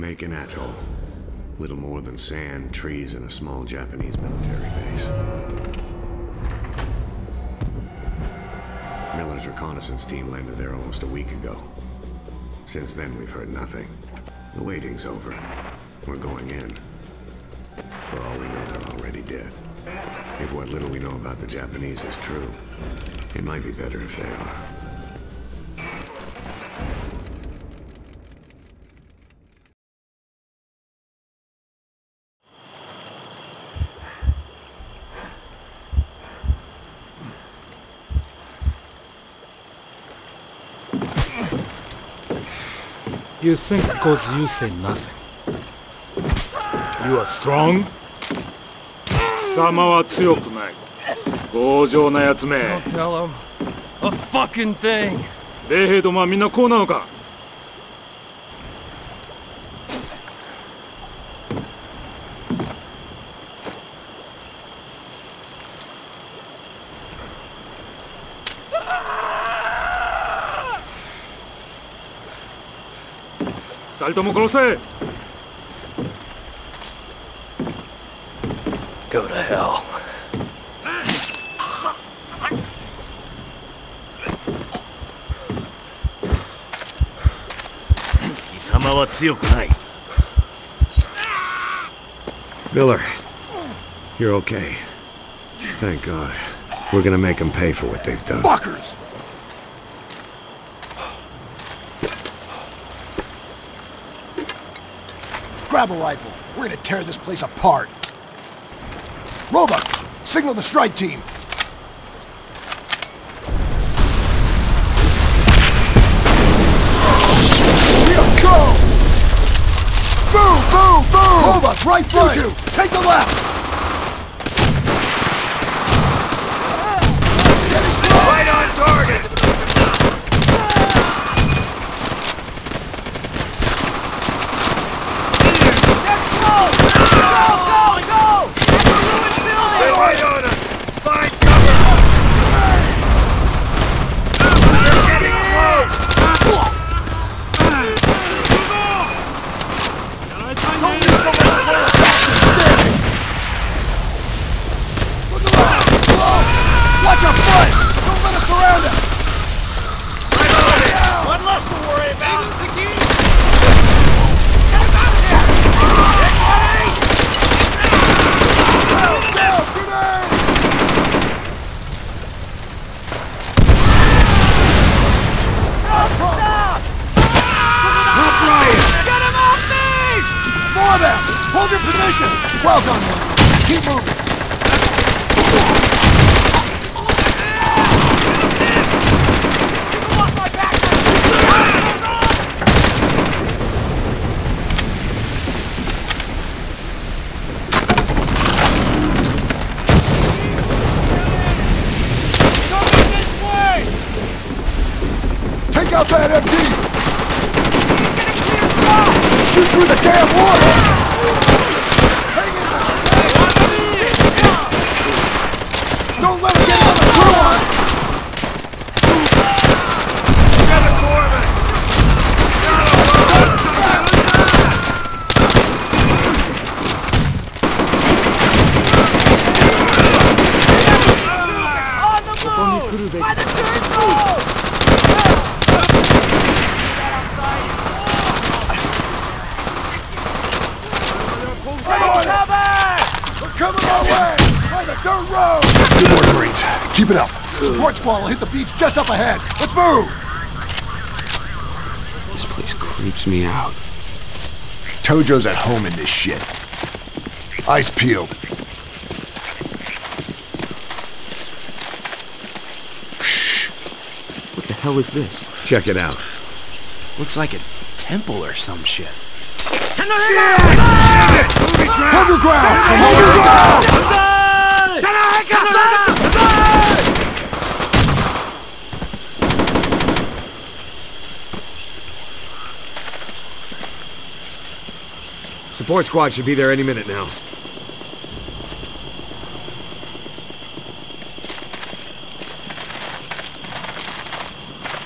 Makin Atoll. Little more than sand, trees, and a small Japanese military base. Miller's reconnaissance team landed there almost a week ago. Since then, we've heard nothing. The waiting's over. We're going in. For all we know, they're already dead. If what little we know about the Japanese is true, it might be better if they are. You think because you say nothing. You are strong? 貴様は強くない。強情な奴め。Don't tell him. A fucking thing. 米兵どもはみんなこうなのか 人とも殺せ Go to hell. Miller, you're okay. Thank God. We're gonna make them pay for what they've done. Fuckers! Grab a rifle. We're gonna tear this place apart. Roebuck, signal the strike team. Here, go! Move, move, move! Roebuck, right front! You take the left! Tojo's at home in this shit. Eyes peeled. Shh. What the hell is this? Check it out. Looks like a temple or some shit. Hold your ground! Hold Support squad should be there any minute now.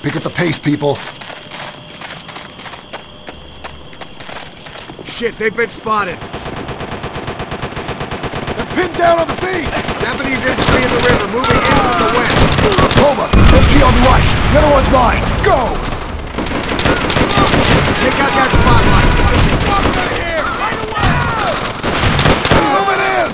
Pick up the pace, people. Shit, they've been spotted. They're pinned down on the beach! Japanese infantry in the river, moving in from the west. Cobra, MG on the right. The other one's mine. Go! Take out that spotlight. Move it in!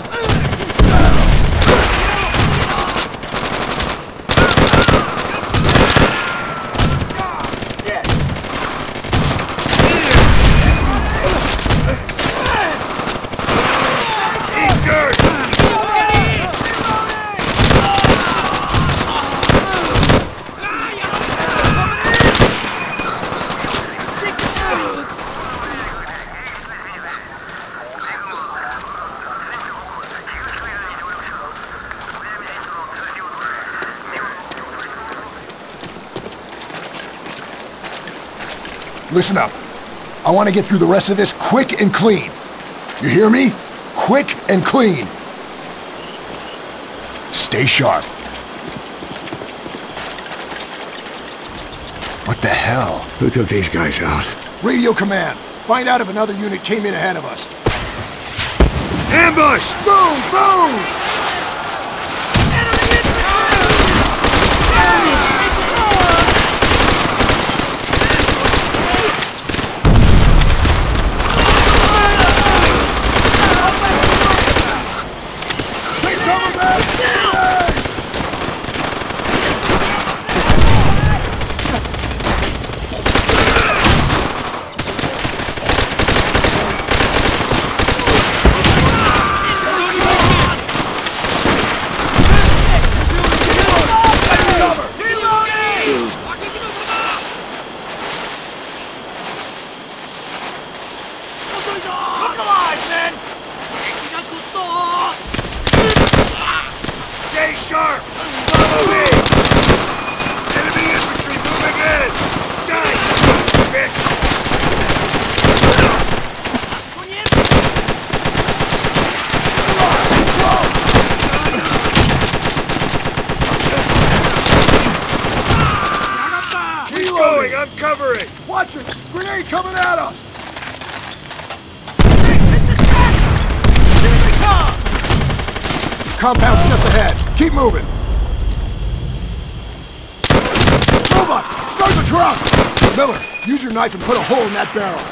Eat dirt! Listen up. I want to get through the rest of this quick and clean. You hear me? Quick and clean. Stay sharp. What the hell? Who took these guys out? Radio command. Find out if another unit came in ahead of us. Ambush! Boom! Boom! Take cover, man! Stay sharp! Follow me! Enemy infantry moving in! Die! Bitch! Keep going, I'm covering! Watch it! Grenade coming at us! Compound's just ahead. Keep moving. Move up! Start the truck! Miller, use your knife and put a hole in that barrel.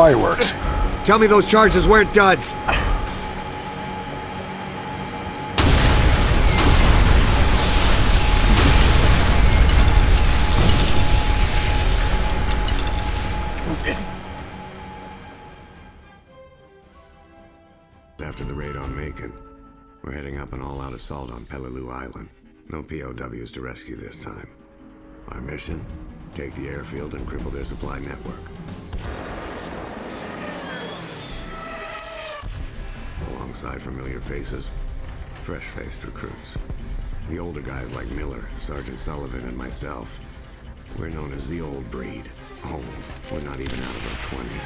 fireworks. Tell me those charges weren't duds. After the raid on Makin, we're heading up an all-out assault on Peleliu Island. No POWs to rescue this time. Our mission? Take the airfield and cripple their supply network. Alongside familiar faces, fresh-faced recruits. The older guys like Miller, Sergeant Sullivan, and myself. We're known as the old breed. Old. We're not even out of our 20s.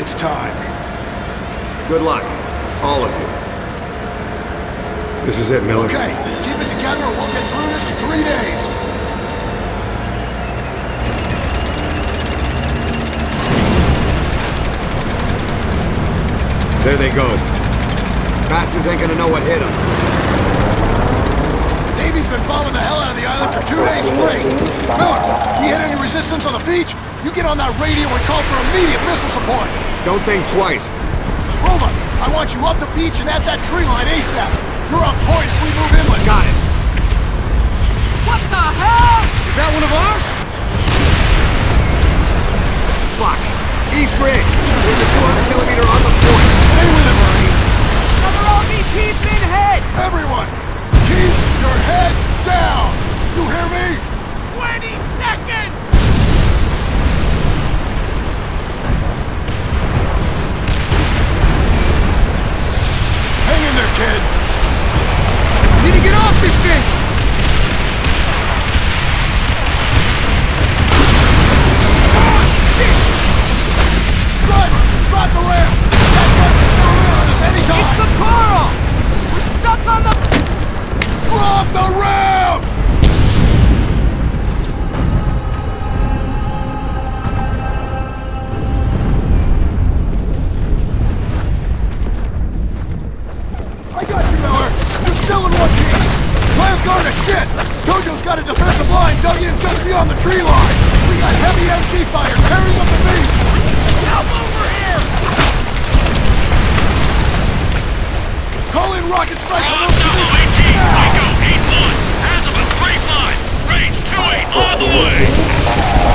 It's time. Good luck. All of you. This is it, Miller. Okay, keep it together and we'll get through this in three days. There they go. Bastards ain't gonna know what hit them. Navy's been bombing the hell out of the island for two days straight. Miller, you hit any resistance on the beach? You get on that radio and call for immediate missile support. Don't think twice. Roma, I want you up the beach and at that tree line ASAP. You're on point as we move inland. Got it. What the hell? Is that one of ours? Fuck. East Ridge. There's a 200 kilometer on the point. Stay with it, Marine. Another RBT been hit! Everyone, keep your heads down. You hear me? 20 seconds! Hang in there, kid. Need to get off this thing! Ah, Driver, drop the ramp. That gun can zero in on us It's the coral! We're stuck on the... Drop the ramp. I got you, Miller. You're still in one piece. Plan's going to shit. Tojo's got a defensive line dug in just beyond the tree line. We got heavy MG fire tearing up the beach. Help Call rocket strikes on those positions 18, now. Echo 8-1, Azimuth 35, range 28 on the way.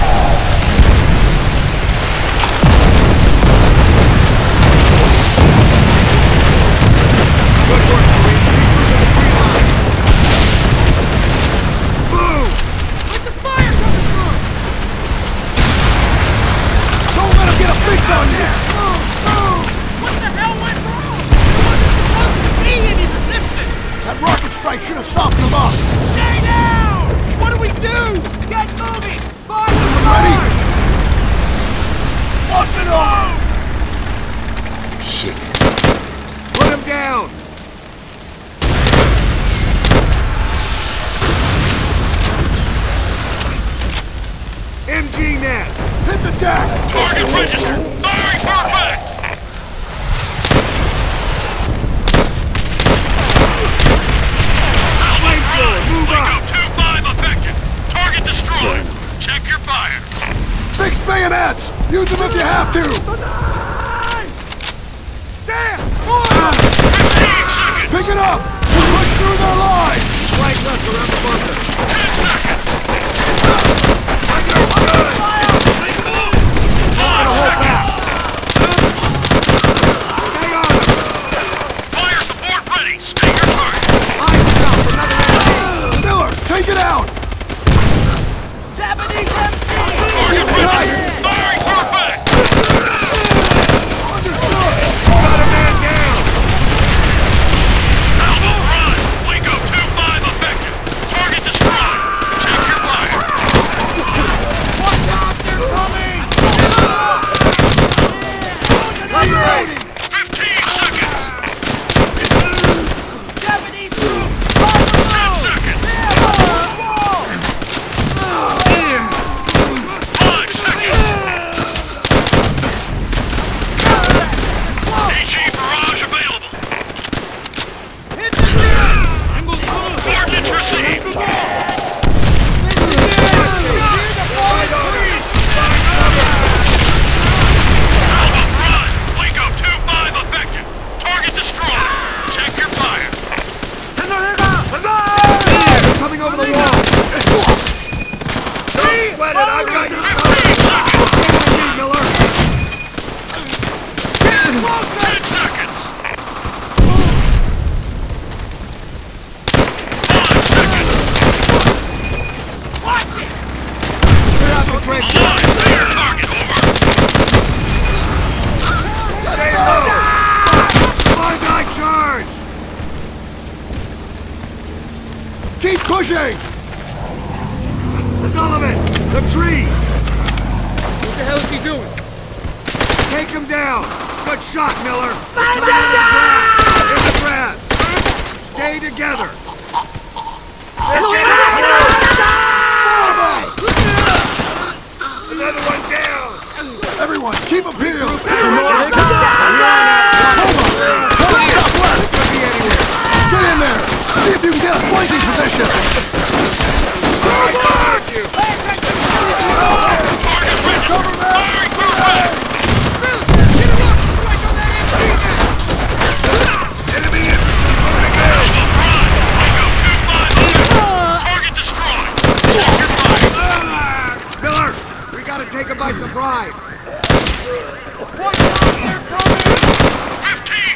Take him by surprise! 15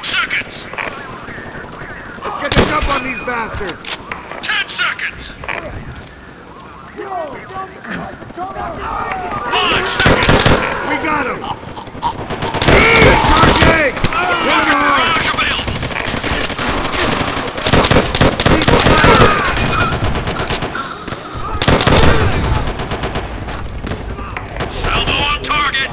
seconds! Let's get the jump on these bastards! 10 seconds! 5 seconds! We got him! Charging! Coming on! Barrage available! Salvo on target!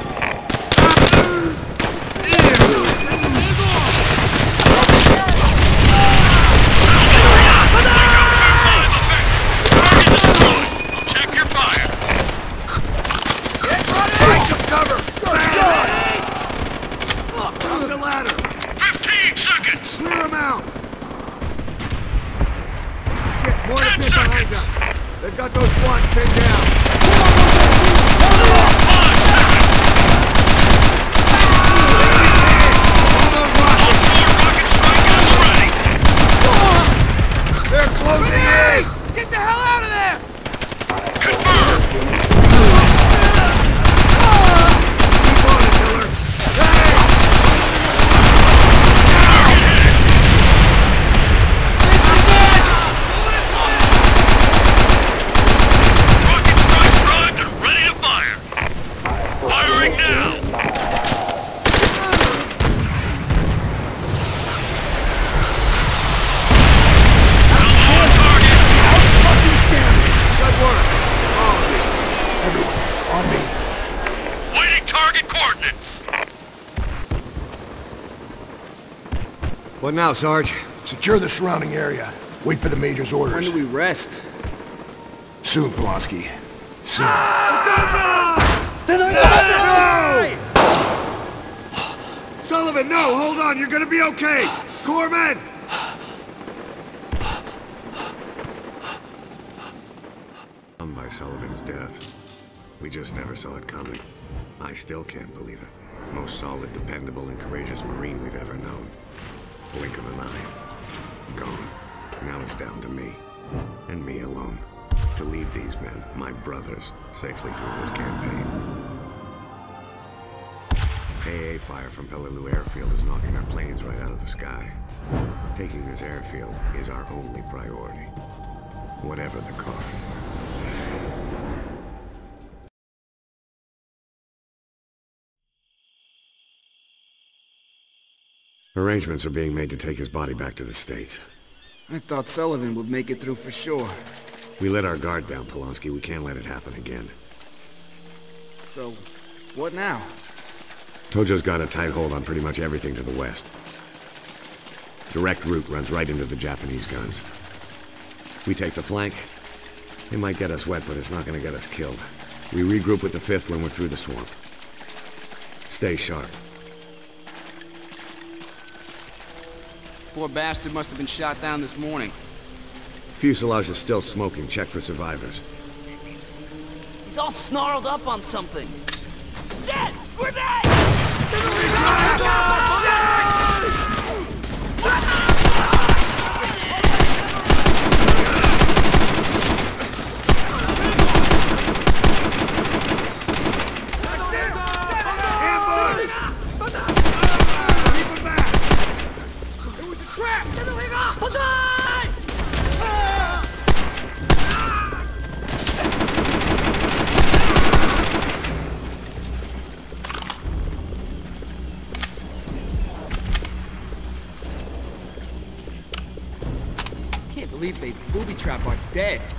Target destroyed! Check your fire! Find some cover! Up the ladder! 15 seconds! Clear them out! Shit, more Ten to pin behind seconds. us! They've got those squads pinned down! Five seconds! All those rockets! Onshore rocket strike is ready! They're closing in! Get the hell out of there! Confirmed! Keep on it, Miller! Hey! Rocket strike primed and ready to fire! Firing now! Salvo on target! Good work! Everyone, on me. Waiting target coordinates! What now, Sarge? Secure the surrounding area. Wait for the Major's orders. When do we rest? Soon, Pulaski. Soon. No! Sullivan, no! Hold on! You're gonna be okay! Corpsman! Stunned by Sullivan's death. We just never saw it coming. I still can't believe it. Most solid, dependable, and courageous Marine we've ever known. Blink of an eye. Gone. Now it's down to me. And me alone. To lead these men, my brothers, safely through this campaign. AA fire from Peleliu Airfield is knocking our planes right out of the sky. Taking this airfield is our only priority. Whatever the cost. Arrangements are being made to take his body back to the States. I thought Sullivan would make it through for sure. We let our guard down, Polonsky. We can't let it happen again. So, what now? Tojo's got a tight hold on pretty much everything to the west. Direct route runs right into the Japanese guns. We take the flank. It might get us wet, but it's not gonna get us killed. We regroup with the 5th when we're through the swamp. Stay sharp. Poor bastard must have been shot down this morning. Fuselage is still smoking. Check for survivors. He's all snarled up on something. Shit! Grenade! Ambush! Keep him back! It was a trap! Can't believe they booby trap our dead.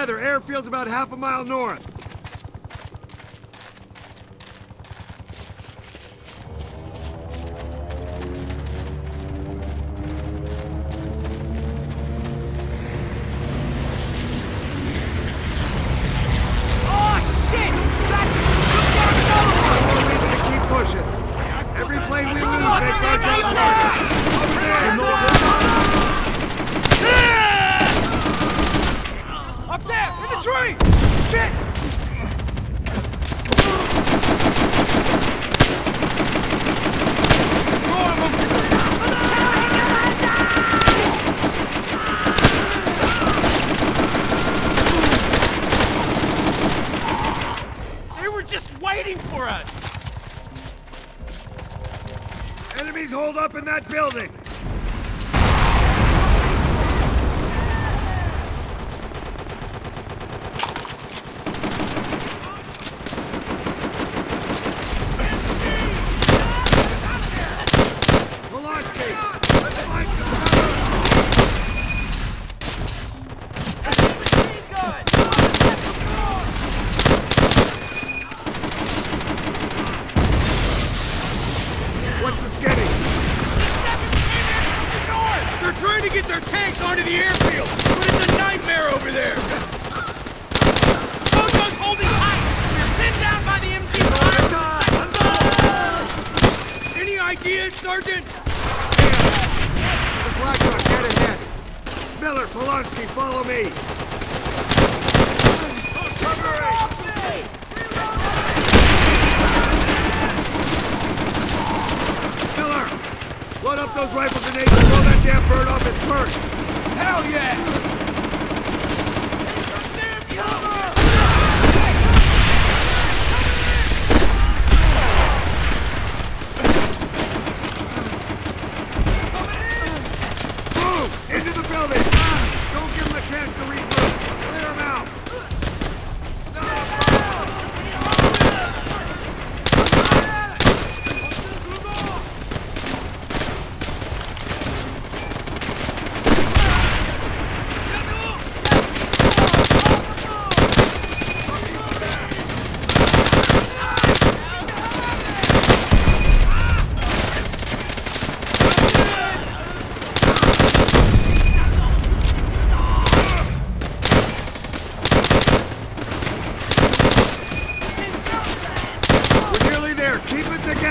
Together. Airfield's about half a mile north.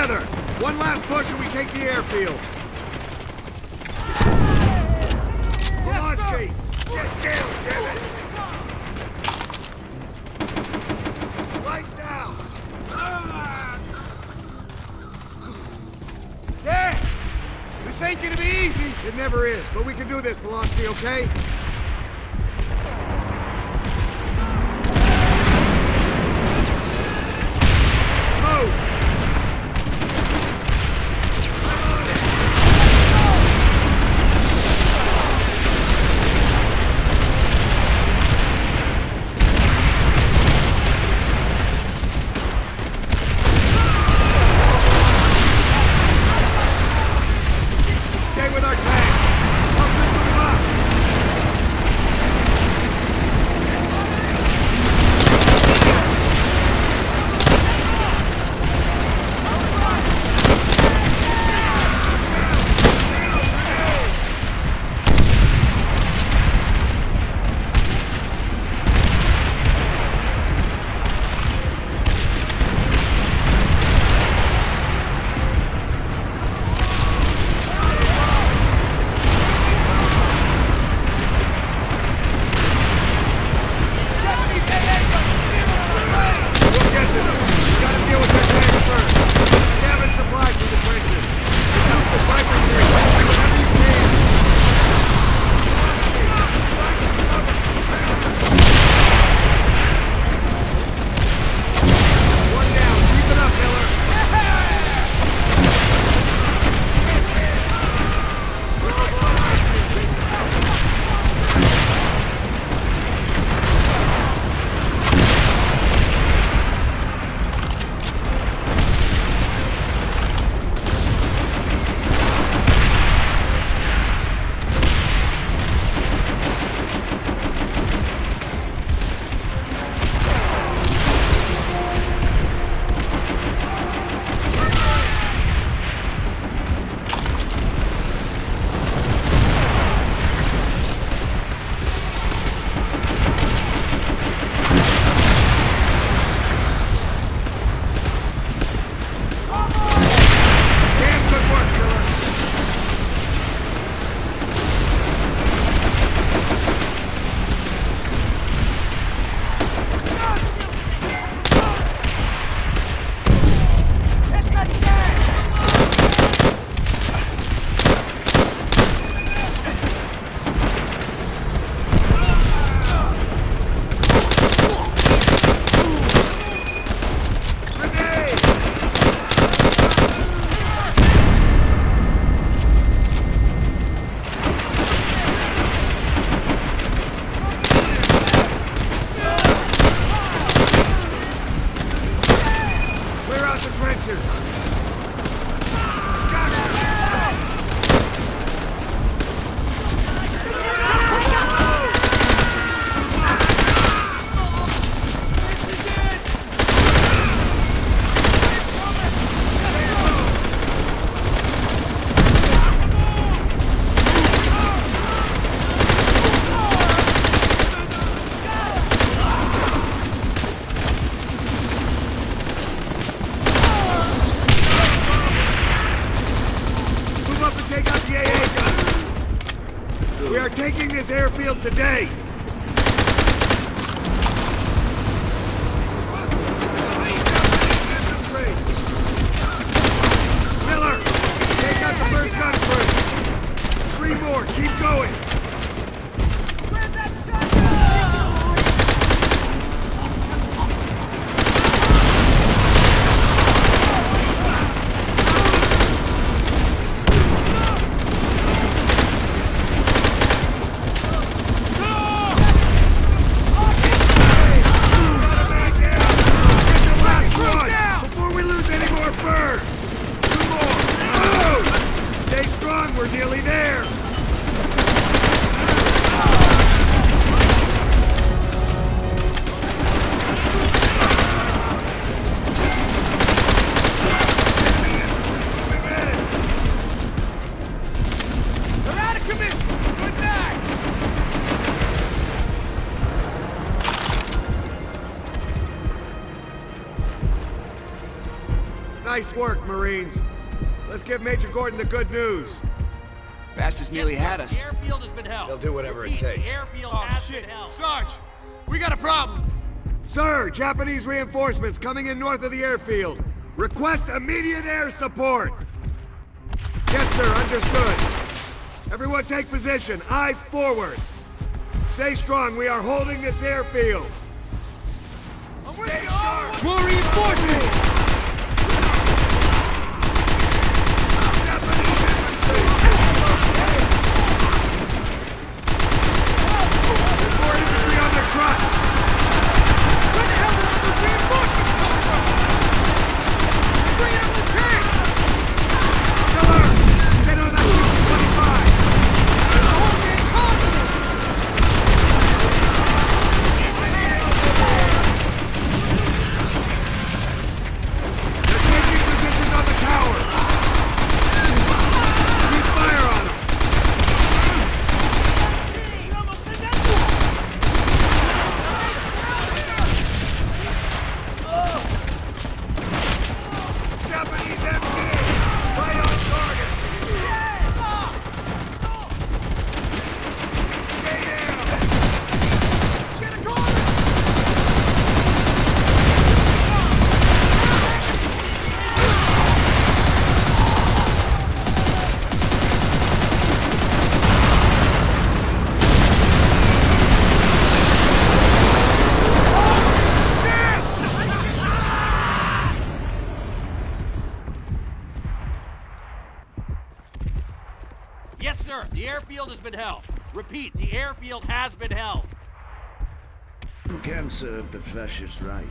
Together! One last push and we take the airfield! Get! Lights! This ain't gonna be easy! It never is, but we can do this, Velocity. okay? Nice work, Marines. Let's give Major Gordon the good news. Bastards nearly had us. The airfield has been held. They'll do whatever it takes. The airfield Oh, has shit! been held. Sarge! We got a problem! Sir, Japanese reinforcements coming in north of the airfield. Request immediate air support. Yes, sir, understood. Everyone take position. Eyes forward. Stay strong. We are holding this airfield. Stay sharp. More reinforcements! Japanese infantry. There's more infantry on the truck. Where the hell did all those reinforcements come from? Bring it up the tank! Miller, get on that 25. The whole game comes! They're taking positions on the tower. Keep fire on them. Japanese MG! Right on target! Stay down! Yes, sir. The airfield has been held. Repeat, the airfield has been held. Cancer the Fascist Reich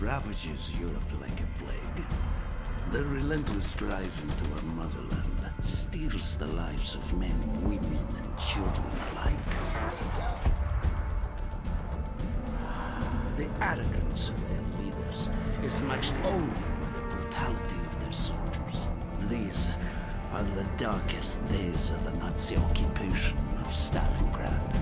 ravages Europe like a plague. The relentless drive into our motherland steals the lives of men, women, and children alike. The arrogance of their leaders is matched only by the brutality of their soldiers. These are the darkest days of the Nazi occupation of Stalingrad.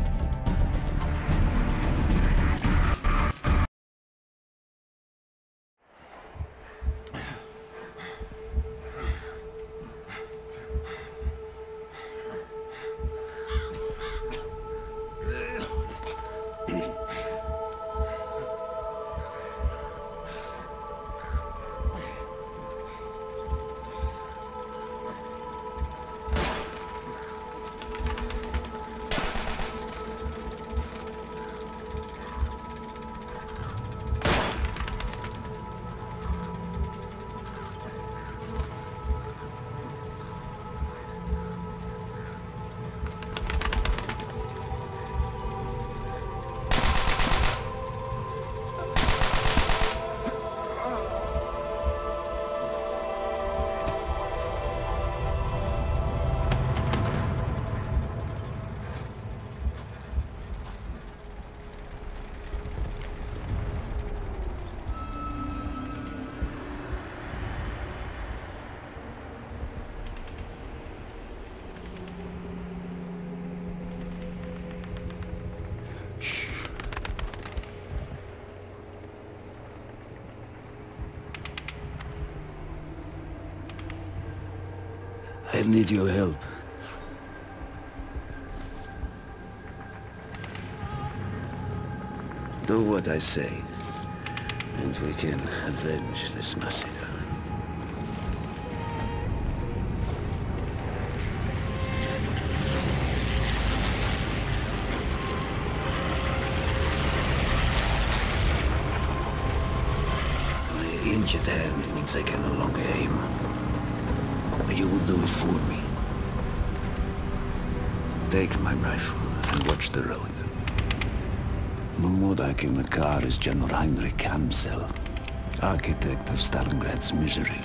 need your help. Do what I say, and we can avenge this massacre. In the car is General Heinrich Amsel, architect of Stalingrad's misery.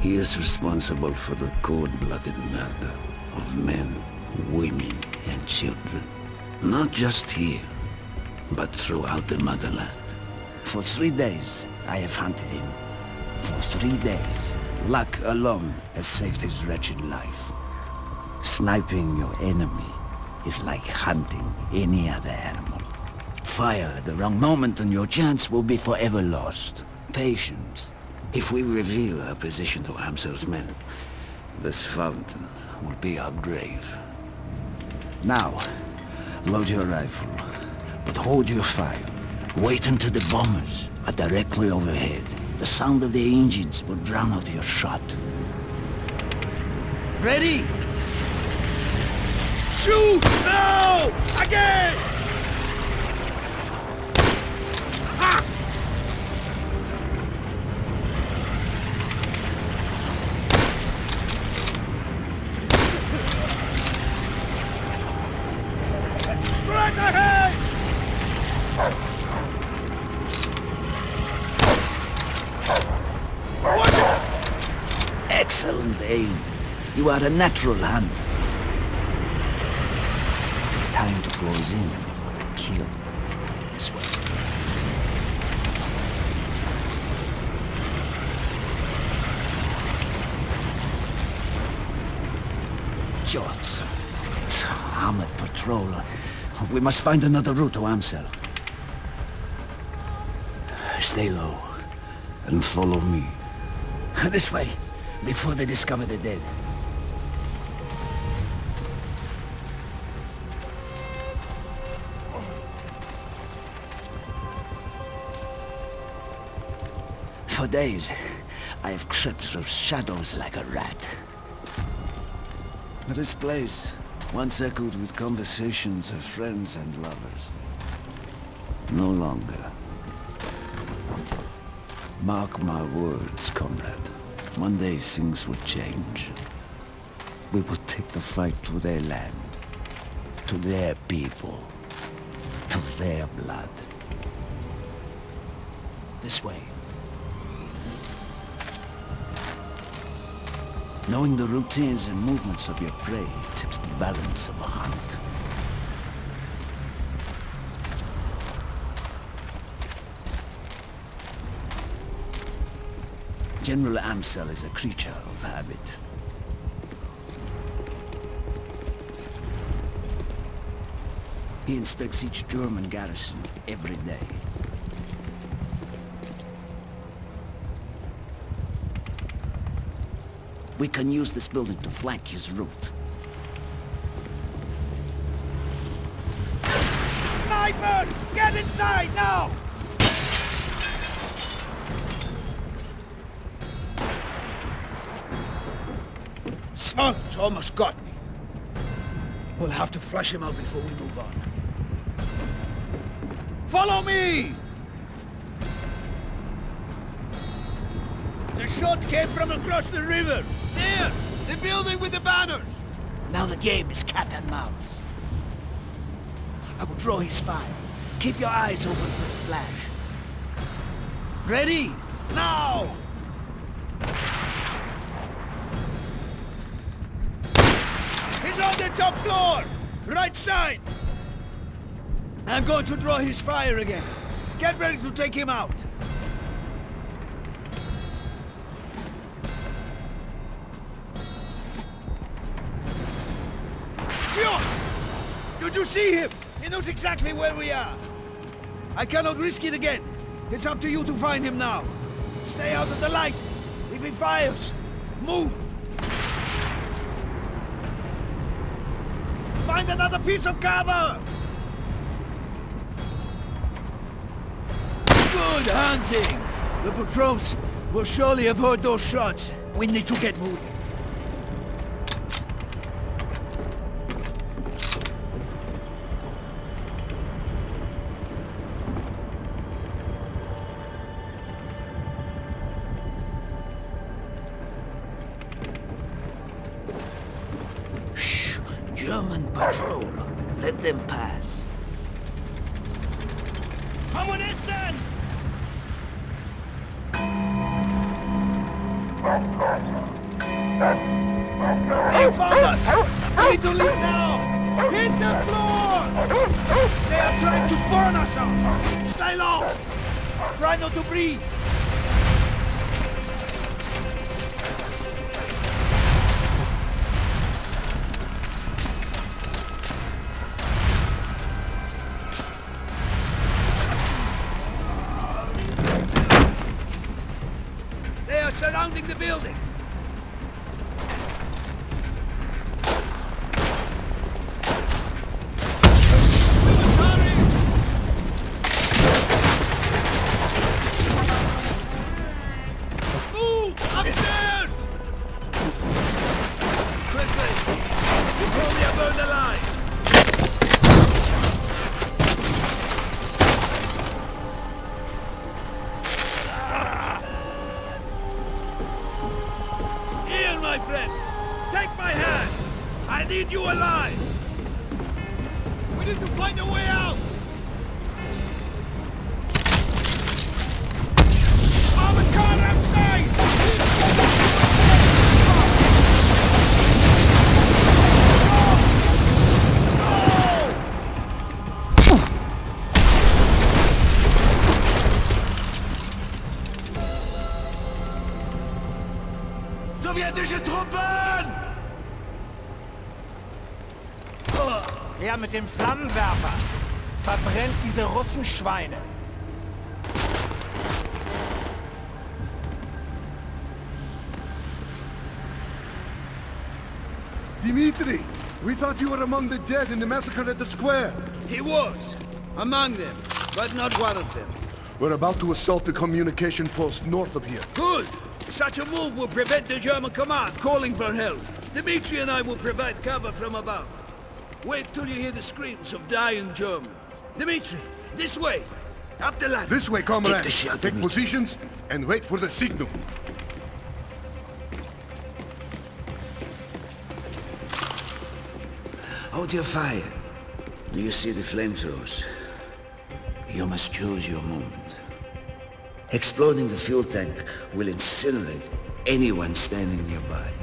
He is responsible for the cold-blooded murder of men, women, and children. Not just here, but throughout the motherland. For three days, I have hunted him. For three days, luck alone has saved his wretched life. Sniping your enemy is like hunting any other animal. Fire at the wrong moment and your chance will be forever lost. Patience. If we reveal our position to Amsel's men, this fountain will be our grave. Now, load your rifle, but hold your fire. Wait until the bombers are directly overhead. The sound of the engines will drown out your shot. Ready? Shoot! Now! Again! A natural hunter. Time to close in for the kill. This way. Jot. Armored patrol. We must find another route to Amsel. Stay low and follow me. This way, before they discover the dead. For days, I have crept through shadows like a rat. This place once echoed with conversations of friends and lovers. No longer. Mark my words, comrade. One day things will change. We will take the fight to their land, to their people, to their blood. This way. Knowing the routines and movements of your prey tips the balance of a hunt. General Amsel is a creature of habit. He inspects each German garrison every day. We can use this building to flank his route. Sniper! Get inside now! Smollett almost got me. We'll have to flush him out before we move on. Follow me! The shot came from across the river. There! The building with the banners! Now the game is cat and mouse. I will draw his fire. Keep your eyes open for the flash. Ready? Now! He's on the top floor! Right side! I'm going to draw his fire again. Get ready to take him out. See him? He knows exactly where we are. I cannot risk it again. It's up to you to find him now. Stay out of the light. If he fires, move. Find another piece of cover. Good hunting! The patrols will surely have heard those shots. We need to get moving. Dem Flammenwerfer. Verbrennt diese Russenschweine. Dimitri, we thought you were among the dead in the massacre at the square. He was. Among them, but not one of them. We're about to assault the communication post north of here. Good! Such a move will prevent the German command calling for help. Dimitri and I will provide cover from above. Wait till you hear the screams of dying Germans. Dimitri, this way! Up the ladder! This way, comrade. Take the shot, Take positions and wait for the signal. Hold your fire. Do you see the flamethrowers? You must choose your moment. Exploding the fuel tank will incinerate anyone standing nearby.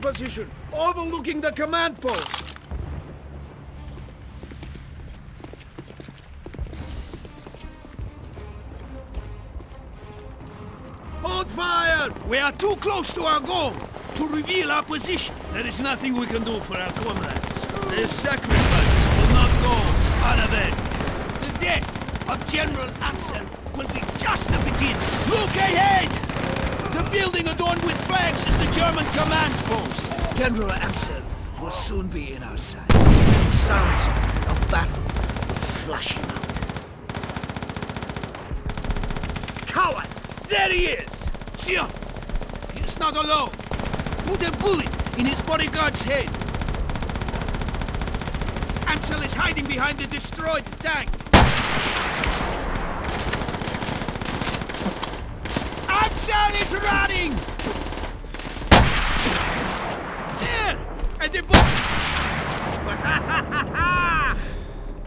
Position, overlooking the command post. Hold fire! We are too close to our goal to reveal our position. There is nothing we can do for our comrades. Their sacrifice will not go unavenged. The death of General Amsel will be just the beginning. Look ahead! Building adorned with flags is the German command post. General Amsel will soon be in our sight. Sounds of battle will him out. Coward! There he is! Sure! He is not alone. Put a bullet in his bodyguard's head. Amsel is hiding behind the destroyed tank. Amsel is running! There! At the bo-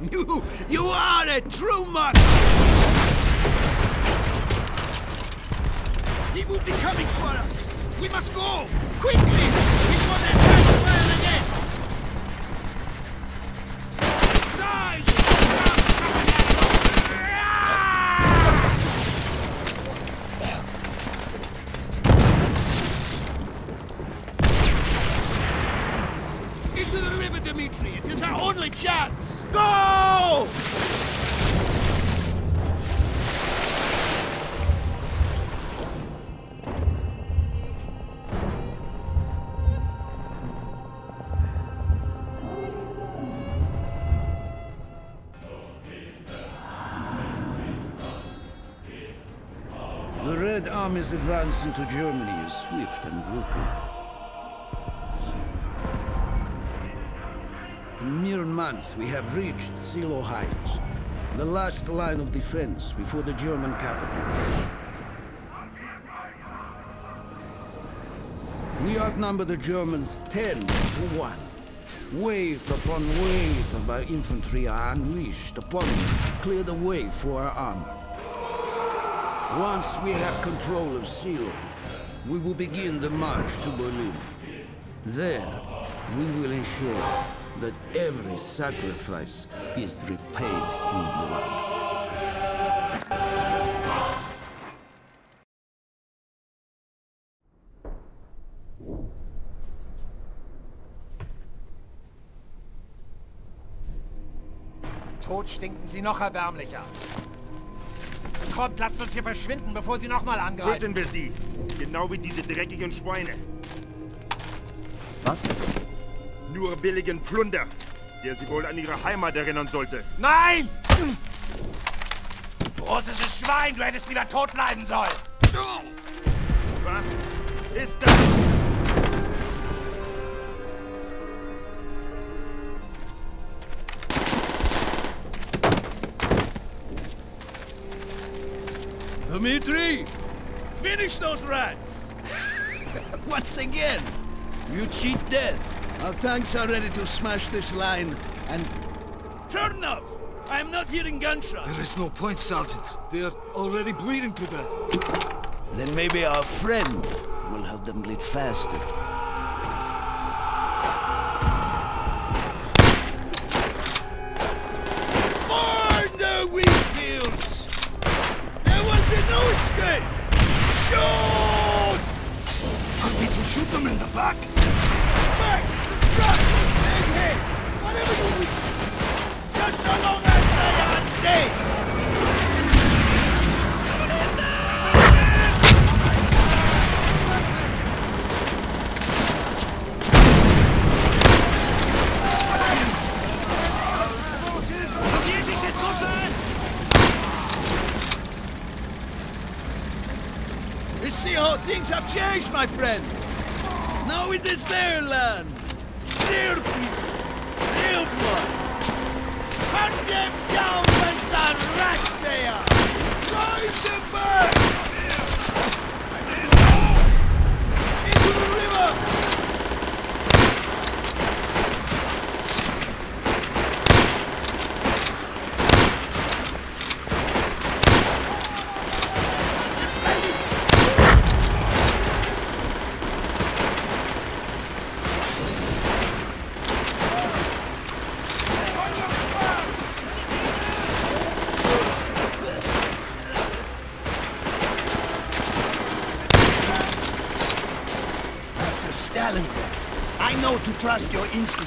you, you are a true monster! He will be coming for us! We must go! Quickly! Advance into Germany is swift and brutal. In mere months, we have reached Seelow Heights, the last line of defense before the German capital. We outnumber the Germans 10 to 1. Wave upon wave of our infantry are unleashed upon them to clear the way for our armor. Once we have control of Seelow, we will begin the march to Berlin. There, We will ensure that every sacrifice is repaid in blood. Tot stinken sie noch erbärmlicher. Kommt, lasst uns hier verschwinden, bevor sie nochmal angreifen. Töten wir sie. Genau wie diese dreckigen Schweine. Was? Nur billigen Plunder, der sie wohl an ihre Heimat erinnern sollte. Nein! Großes Schwein, du hättest wieder tot bleiben sollen. Was ist das? Dimitri! Finish those rats! Once again, you cheat death. Our tanks are ready to smash this line and... Chernov! I am not hearing gunshots. There is no point, Sergeant. They are already bleeding to death. Then maybe our friend will help them bleed faster. My friend. Now it is their land. Their people. Their blood. Hunt them down like the rats they are. Drive them back. Into the river. After Stalingrad, I know to trust your instincts,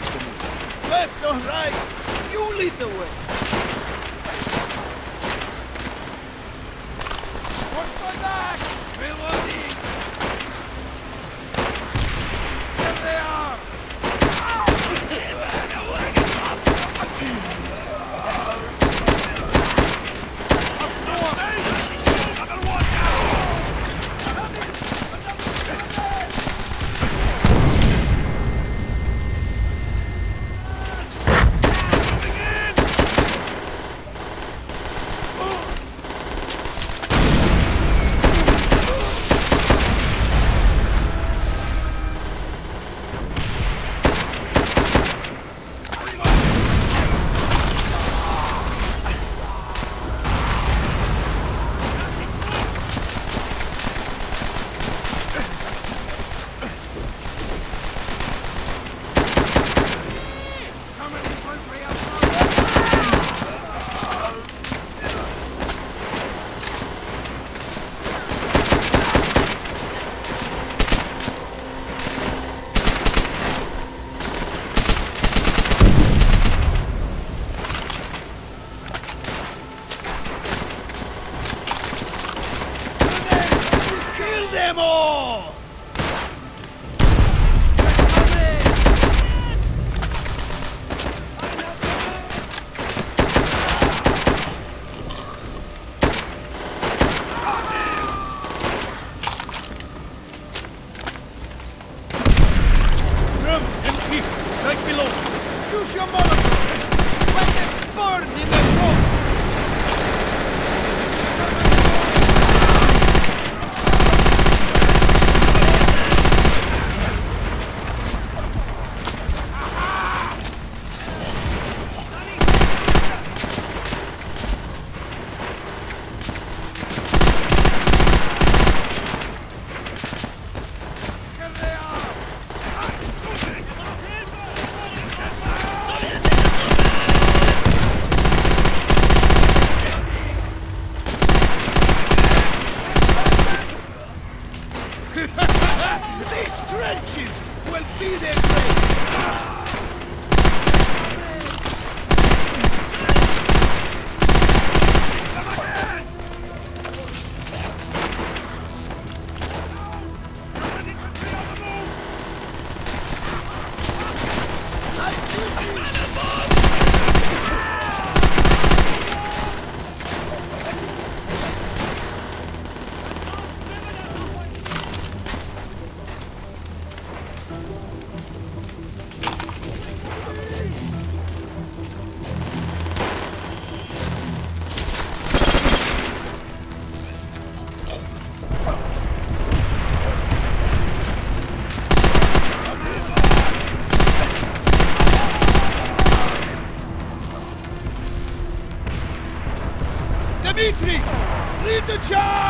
the charge!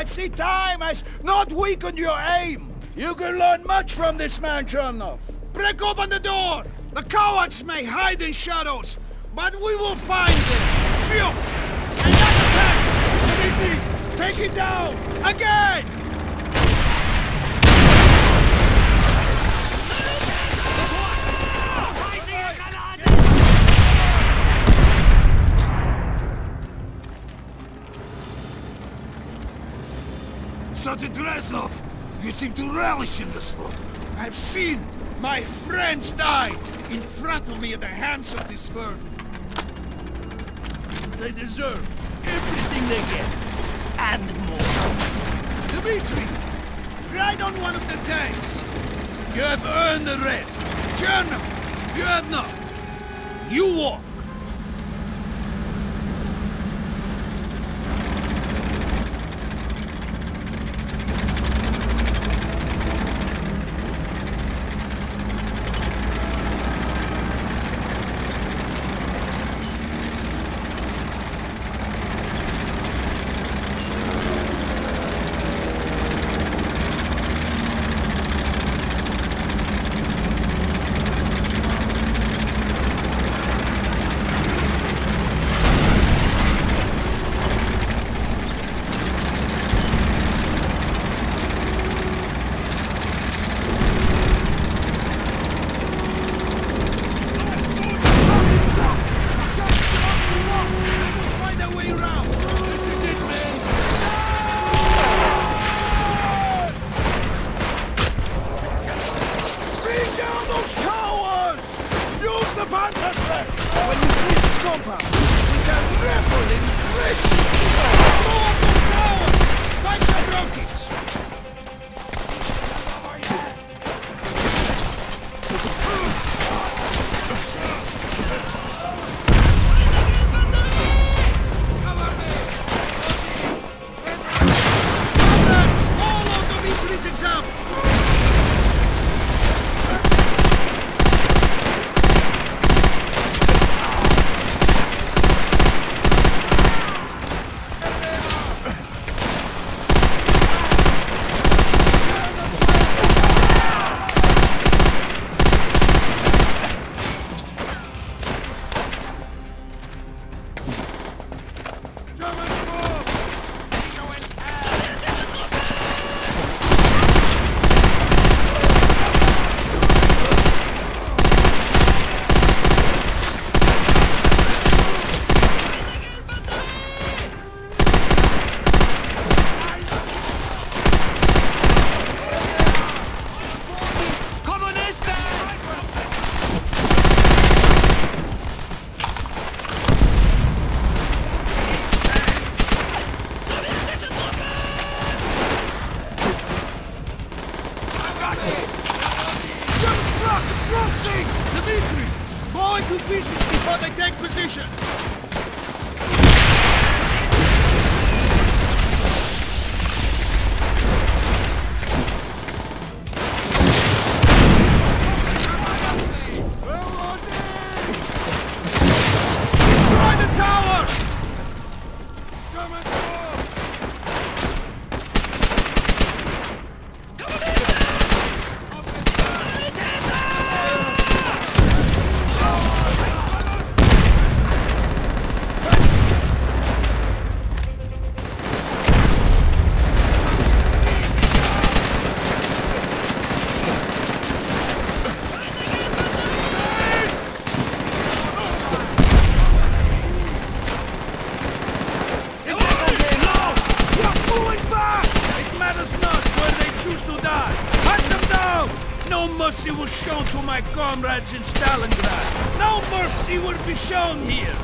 I see time has not weakened your aim. You can learn much from this man, Chernov. Break open the door. The cowards may hide in shadows, but we will find them. Shoot! Not attack! Take it down! Again! Sergeant Reznov, you seem to relish in the slaughter. I've seen my friends die in front of me at the hands of this vermin. They deserve everything they get, and more. Dimitri, ride on one of the tanks. You have earned the rest. Chernov, you have not. You walk. My comrades in Stalingrad. No mercy will be shown here.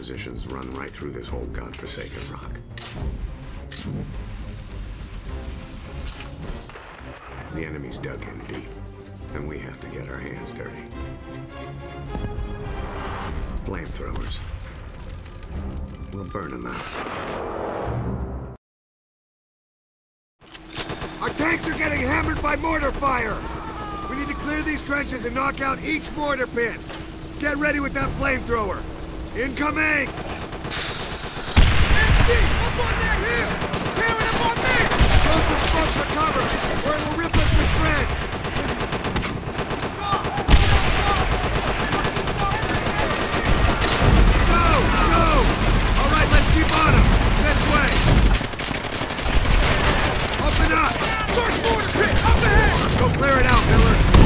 Positions run right through this whole godforsaken rock. The enemy's dug in deep, and we have to get our hands dirty. Flamethrowers. We'll burn them out. Our tanks are getting hammered by mortar fire! We need to clear these trenches and knock out each mortar pit. Get ready with that flamethrower. Incoming! MG, up on that hill! Tearing up on me! Throw some smoke for cover, or it will rip us to shreds! Go clear it out, Miller.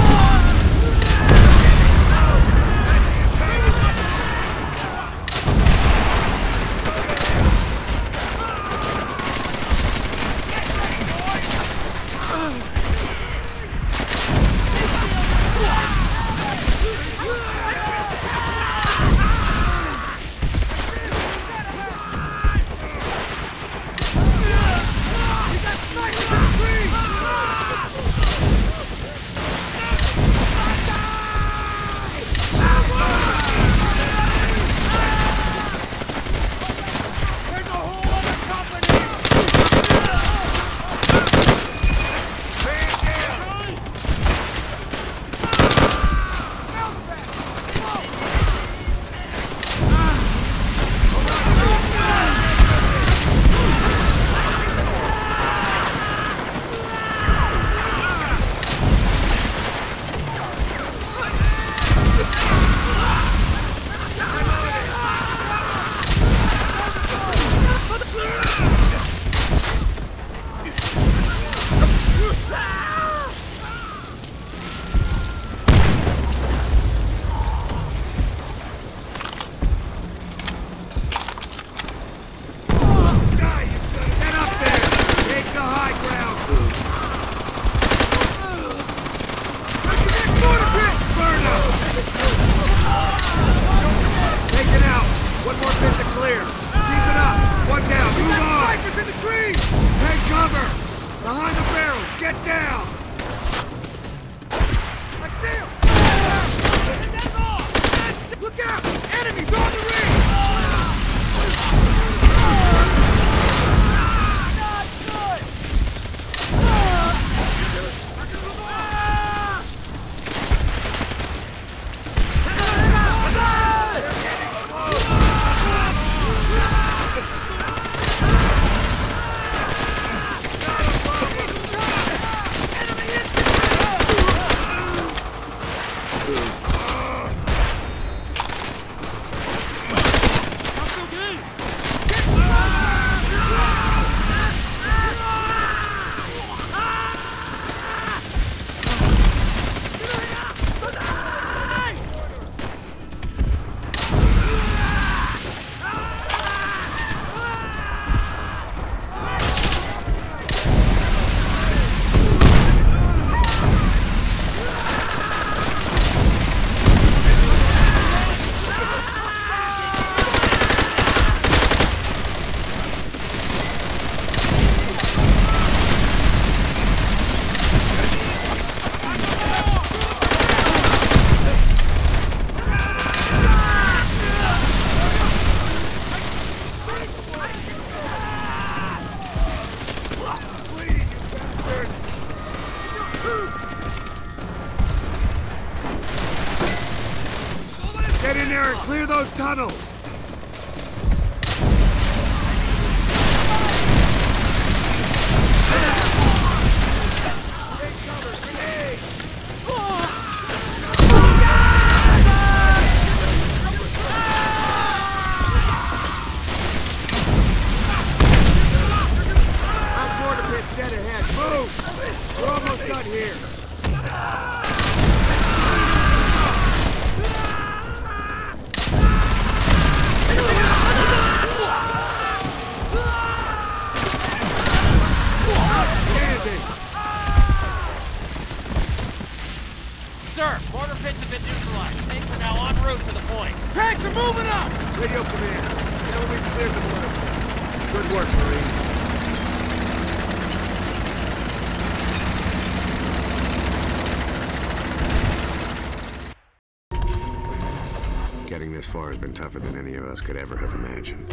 Far has been tougher than any of us could ever have imagined.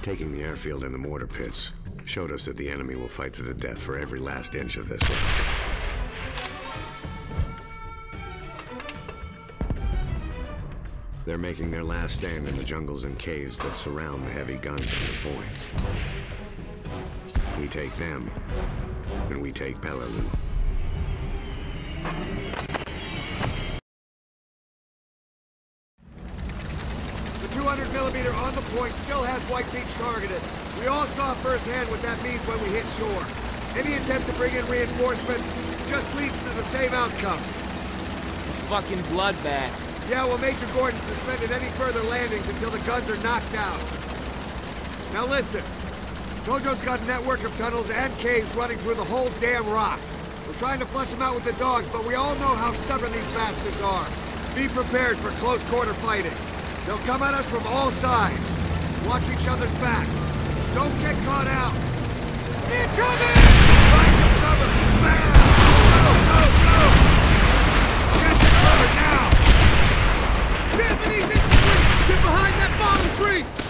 Taking the airfield and the mortar pits showed us that the enemy will fight to the death for every last inch of this land. They're making their last stand in the jungles and caves that surround the heavy guns on the point. We take them, and we take Peleliu. The 200 millimeter on the point still has White Beach targeted. We all saw firsthand what that means when we hit shore. Any attempt to bring in reinforcements just leads to the same outcome. A Fucking bloodbath. Yeah, well, Major Gordon suspended any further landings until the guns are knocked out. Now listen, Tojo's got a network of tunnels and caves running through the whole damn rock. We're trying to flush them out with the dogs, but we all know how stubborn these bastards are. Be prepared for close quarter fighting. They'll come at us from all sides. Watch each other's backs. Don't get caught out. Incoming! Find some cover! Bam! Go, go, go! Get the cover now! Japanese infantry! Get behind that bottom tree!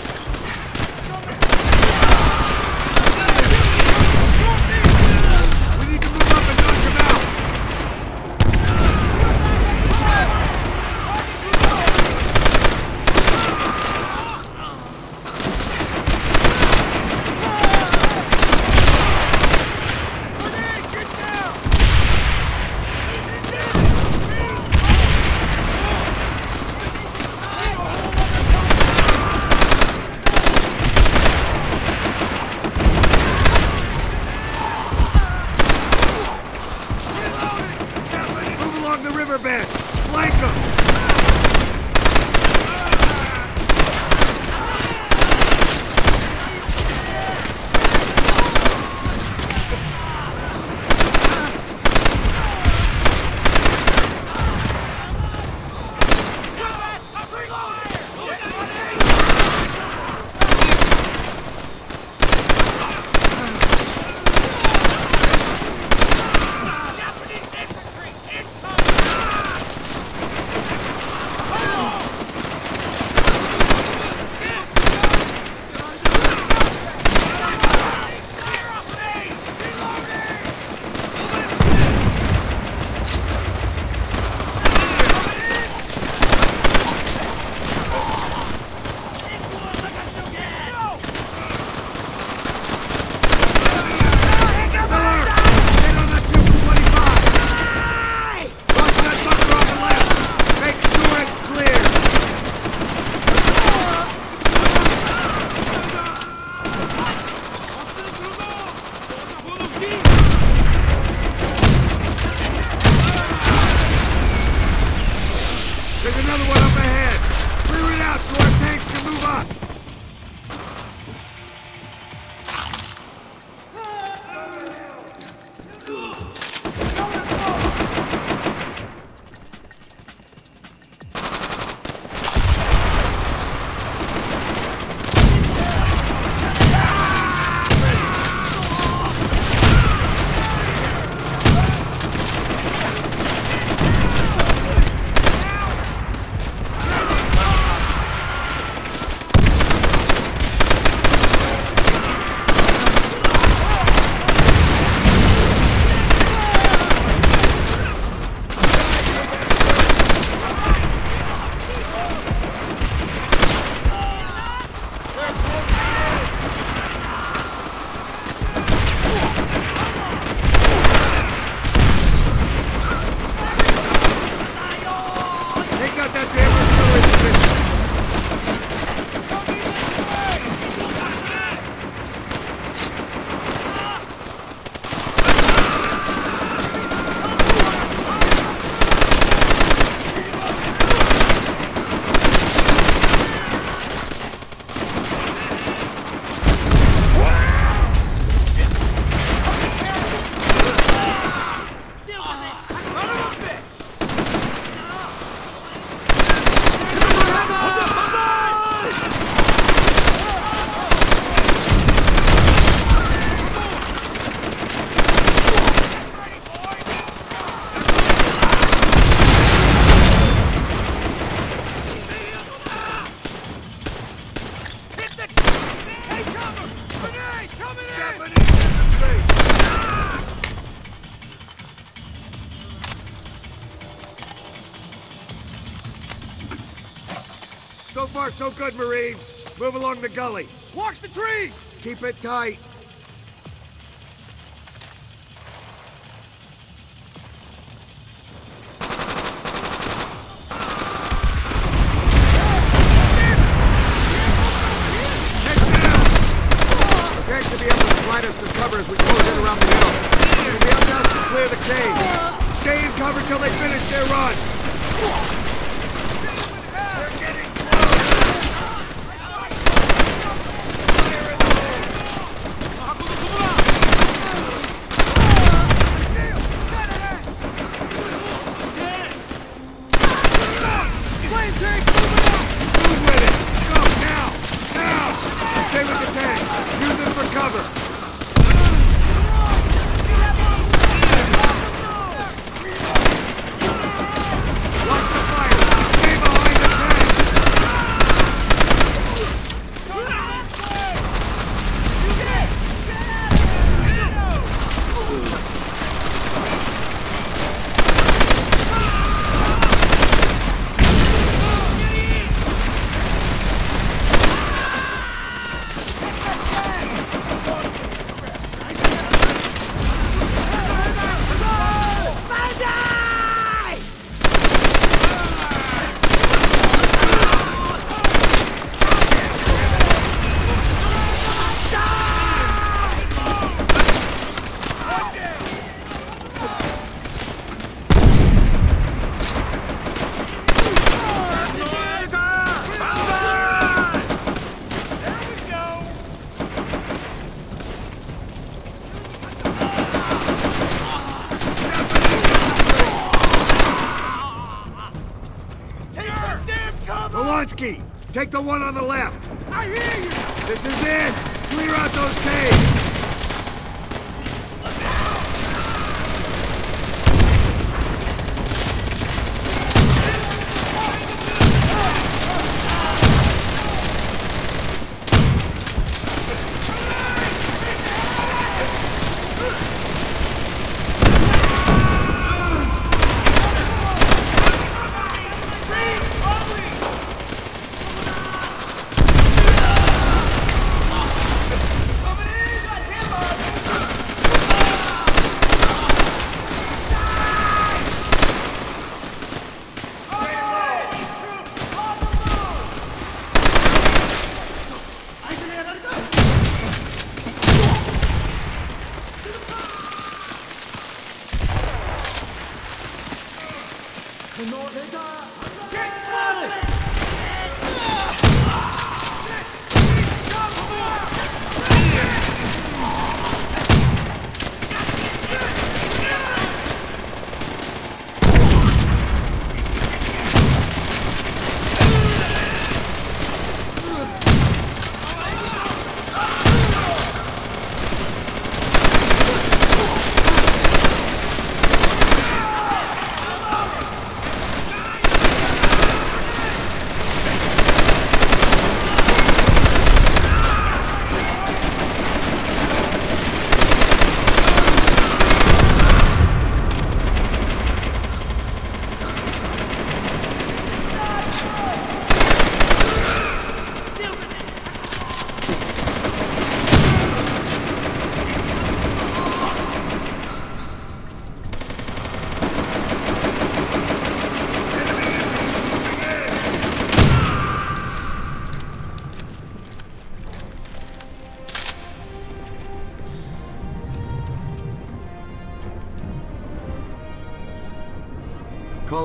so good, Marines. Move along the gully. Watch the trees! Keep it tight.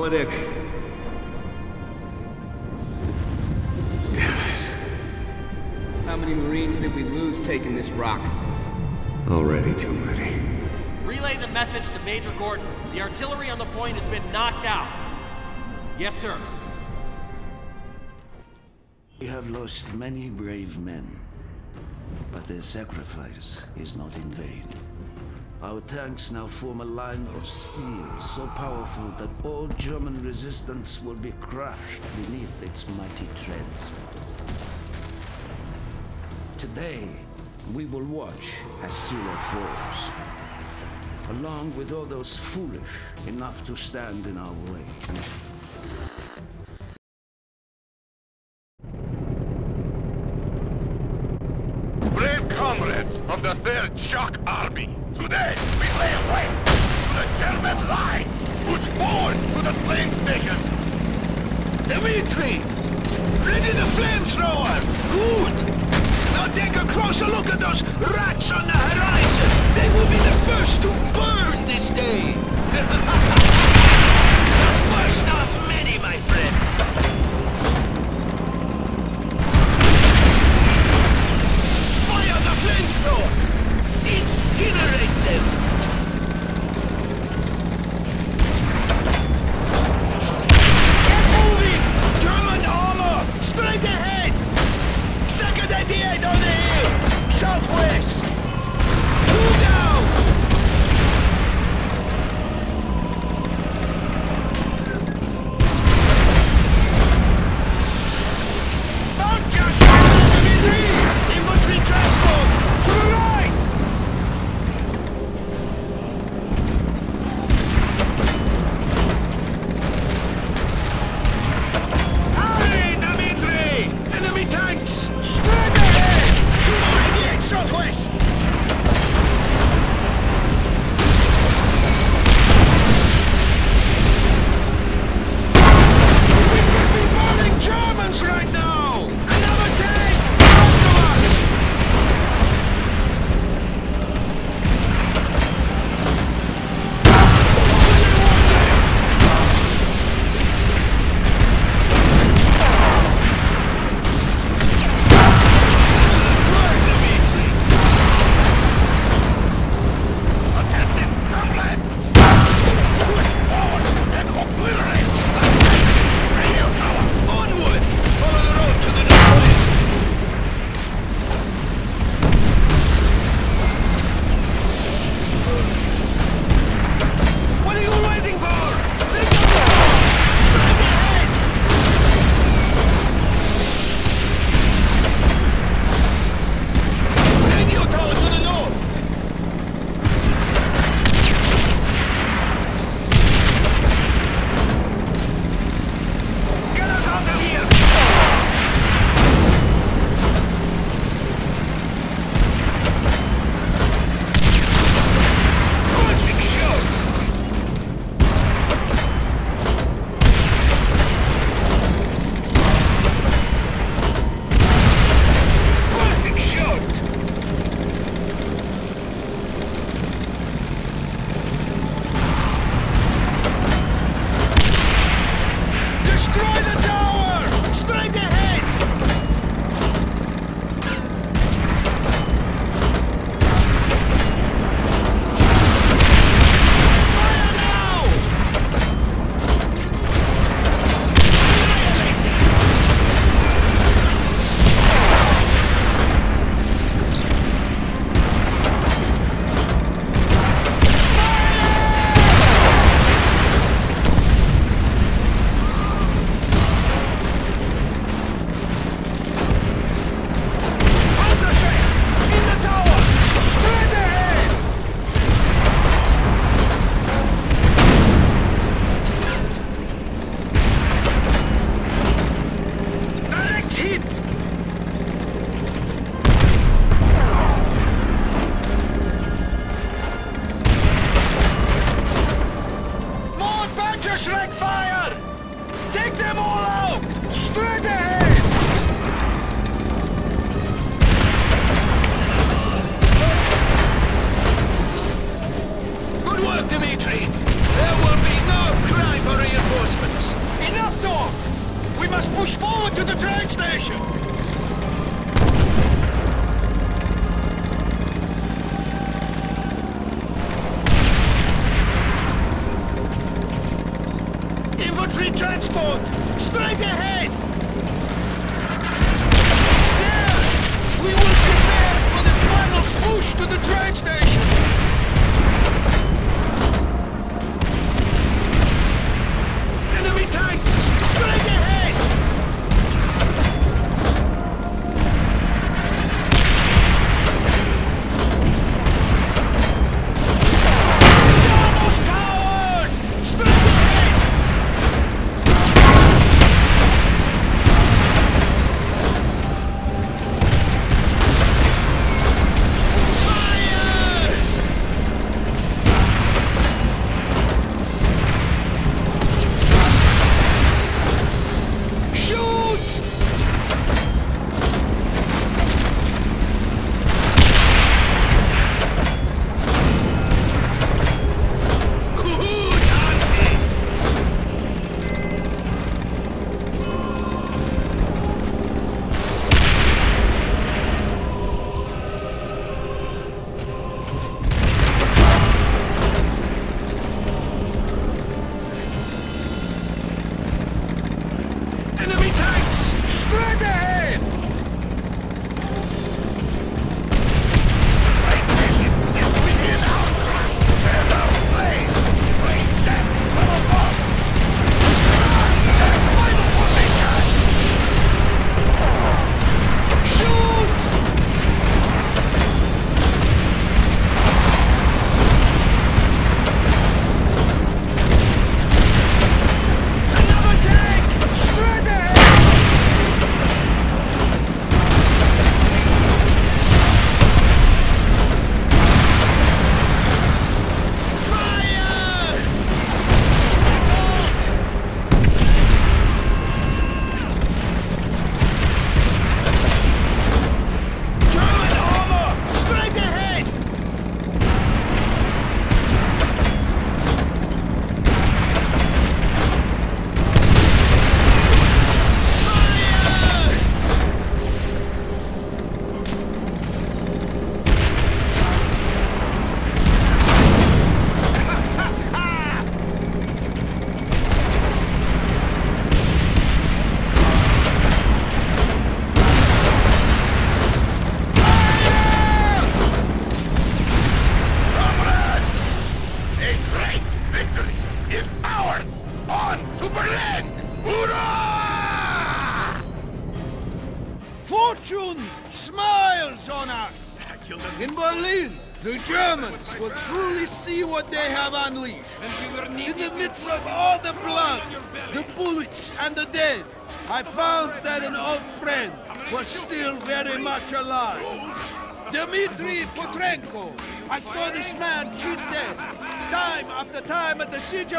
Molotov. How many Marines did we lose taking this rock? Already too many. Relay the message to Major Gordon. The artillery on the point has been knocked out. Yes, sir. We have lost many brave men, but their sacrifice is not in vain. Our tanks now form a line of steel so powerful that all German resistance will be crushed beneath its mighty treads. Today, we will watch as Seelow falls, along with all those foolish enough to stand in our way.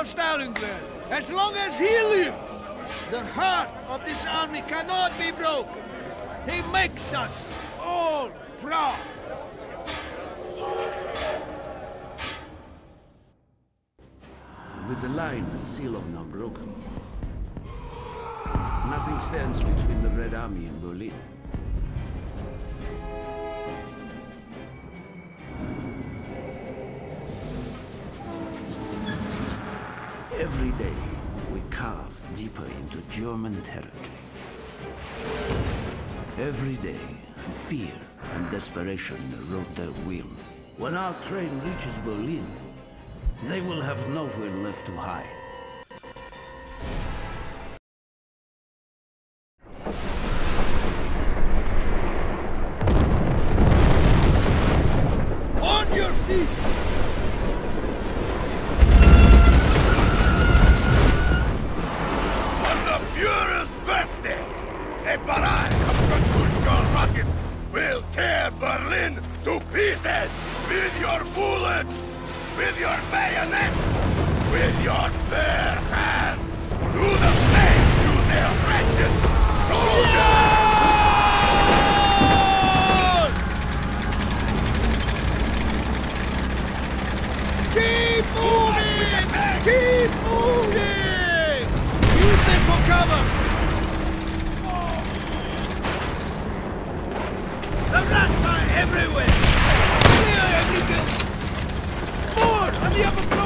Of Stalingrad. As long as he lives, the heart of this army cannot be broken. He makes us all proud. With the line at Seelow now broken, nothing stands between the Red Army and Berlin. Every day, we carve deeper into German territory. Every day, fear and desperation erode their will. When our train reaches Berlin, they will have nowhere left to hide. On your feet! A barrage of Katyusha rockets will tear Berlin to pieces with your bullets, with your bayonets, with your bare hands. Do the same to their wretched soldiers! Keep moving! Keep moving! Use them for cover! The rats are everywhere! Clear every building! More on the upper floor!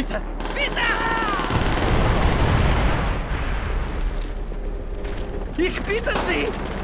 Bitte! Bitte! Ich bitte Sie!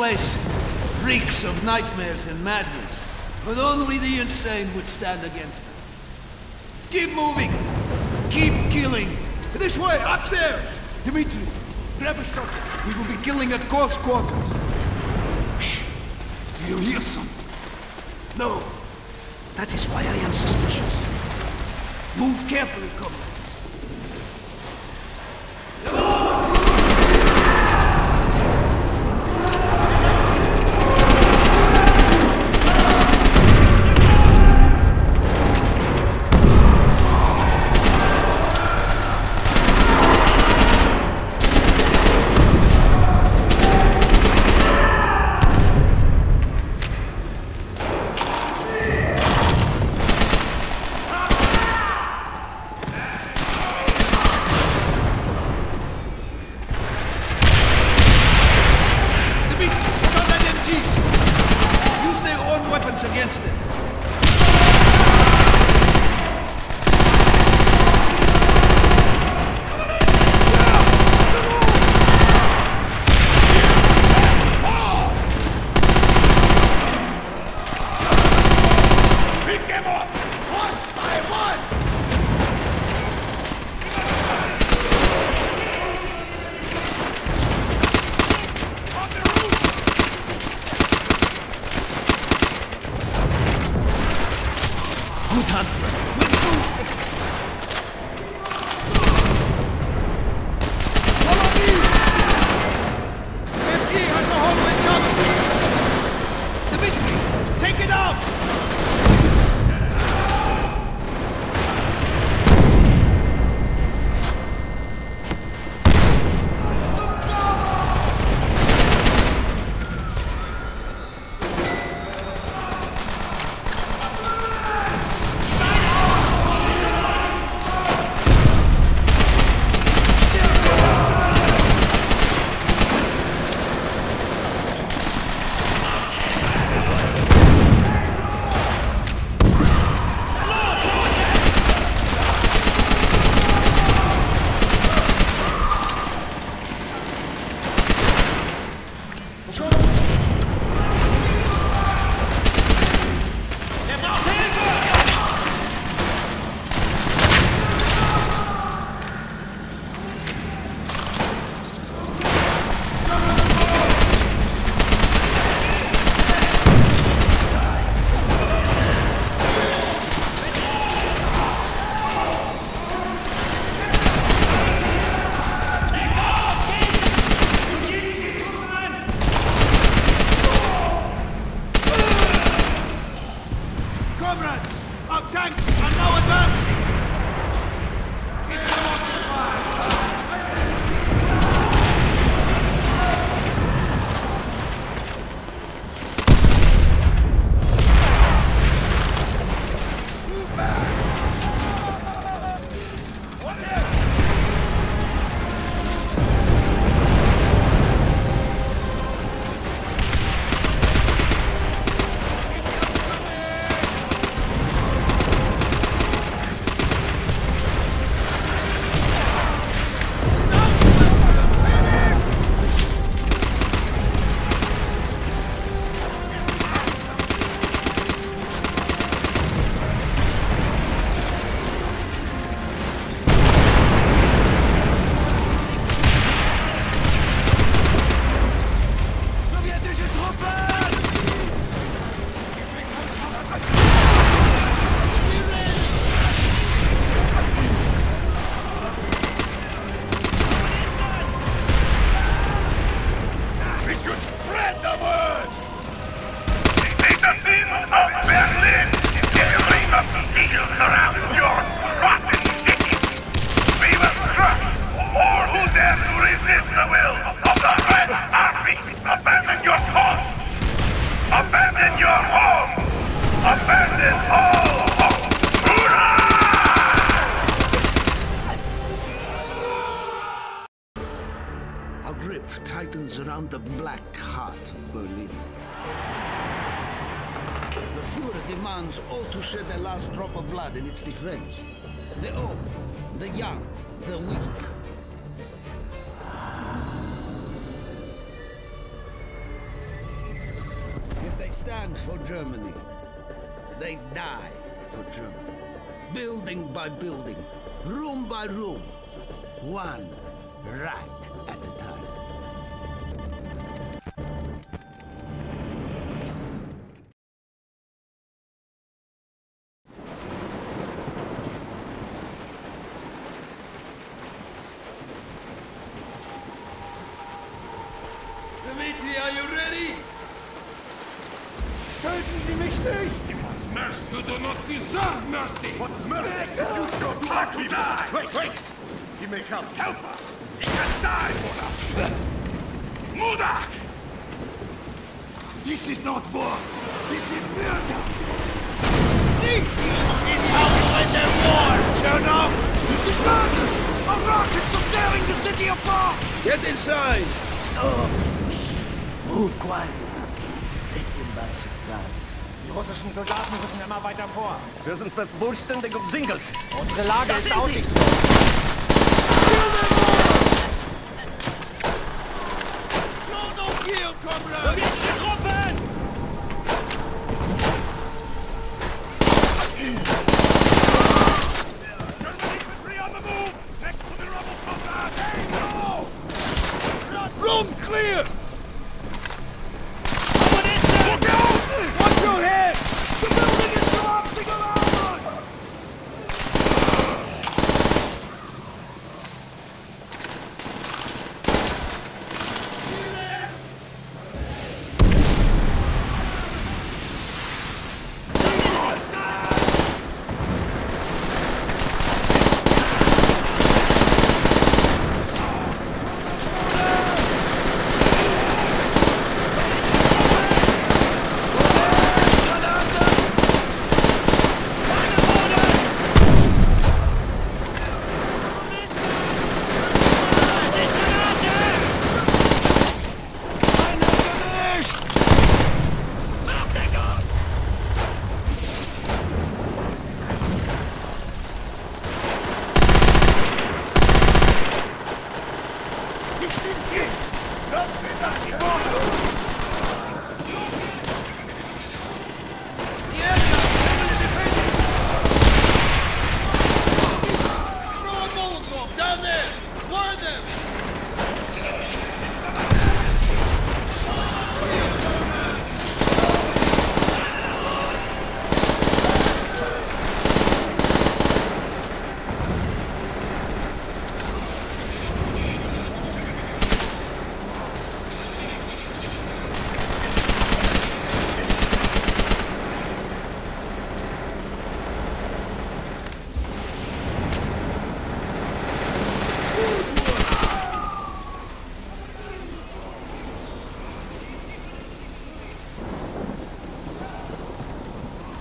Place reeks of nightmares and madness, but only the insane would stand against it. Keep moving! Keep killing! This way, upstairs! Dimitri, grab a shot. We will be killing at close quarters. Shh! Do you hear something? No. That is why I am suspicious. Move carefully, comrades. shed the last drop of blood in its defense. The old, the young, the weak. If they stand for Germany, they die for Germany. Building by building, room by room, one rat at a time. Wir sind was Wohlständig umsingelt. Unsere Lage da ist aussichtslos.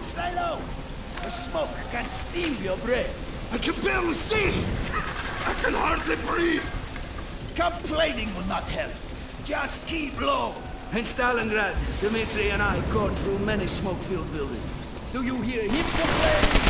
Stay low! The smoke can steal your breath. I can barely see! I can hardly breathe! Complaining will not help. Just keep low. In Stalingrad, Dimitri and I go through many smoke-filled buildings. Do you hear him complain?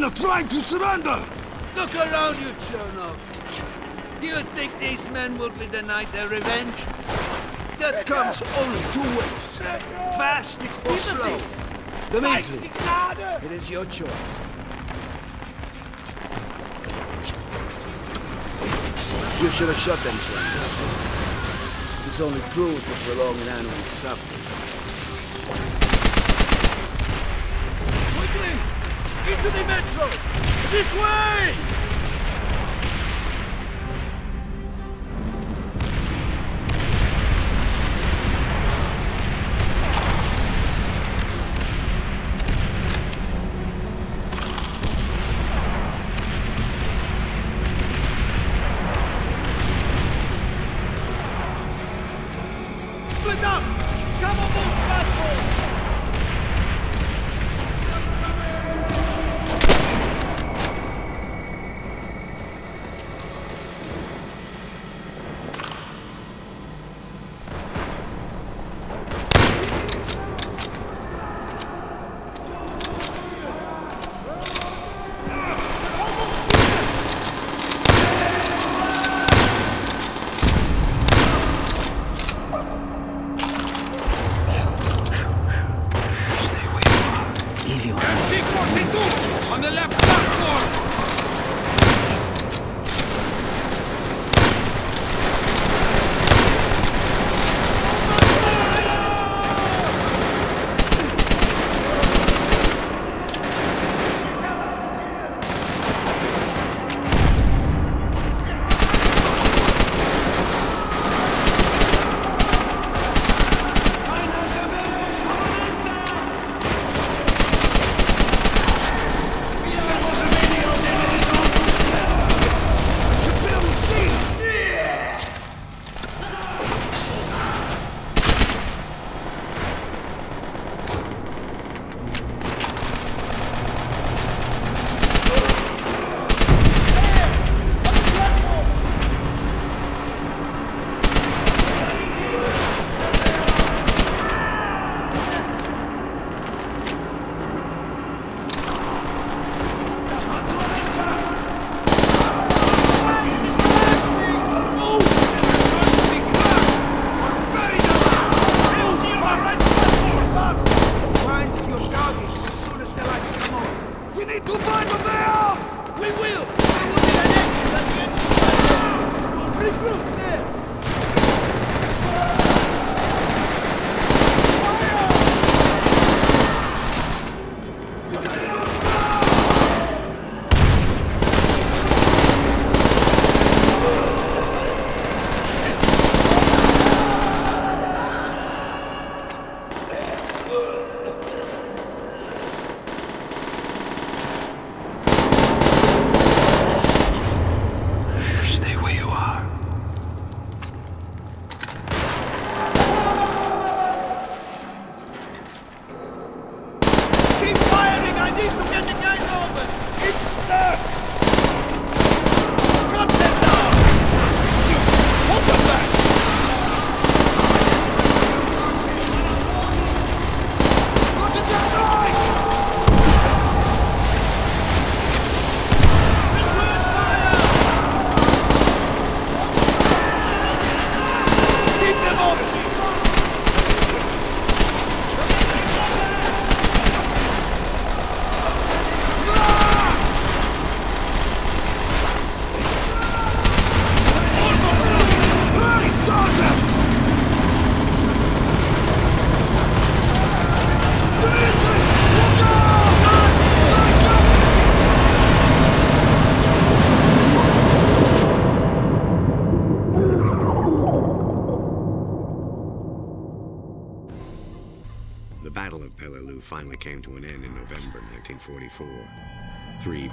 Men are trying to surrender! Look around you, Chernov. Do you think these men will be denied their revenge? That comes only two ways. Fast or slow. Dimitri, it is your choice. You should have shot them, Chernov. It's only cruel to prolong an animal's suffering. This way!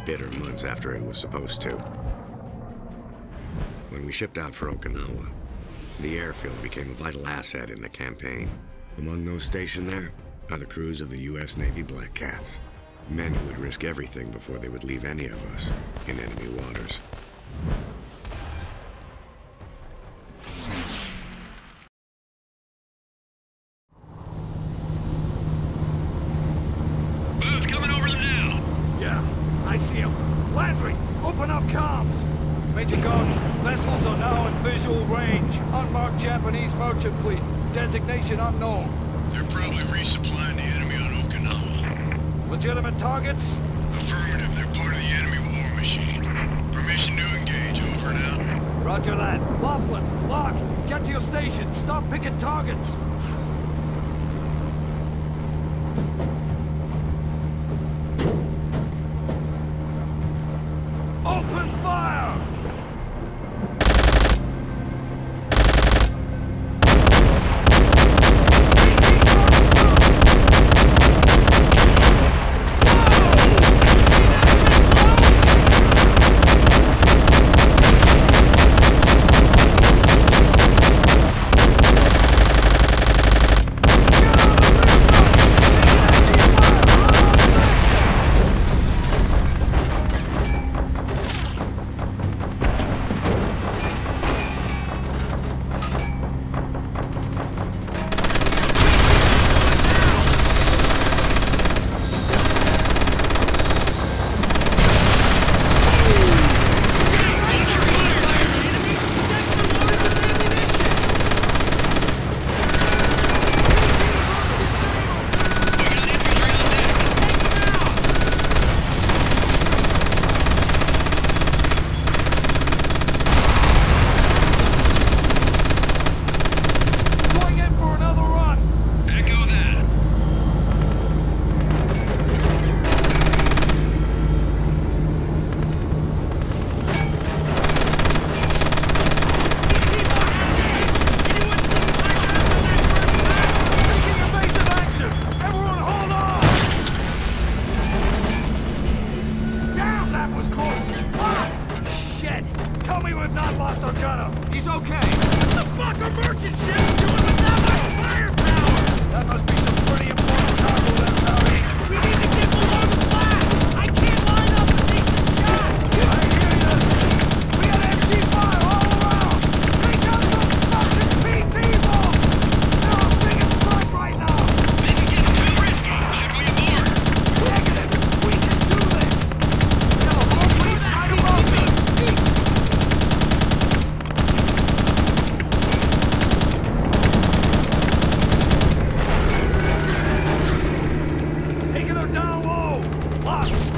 bitter months after it was supposed to. When we shipped out for Okinawa, the airfield became a vital asset in the campaign. Among those stationed there are the crews of the U.S. Navy Black Cats, men who would risk everything before they would leave any of us in enemy waters.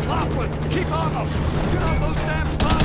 Keep on them! Shut out those damn spotlights!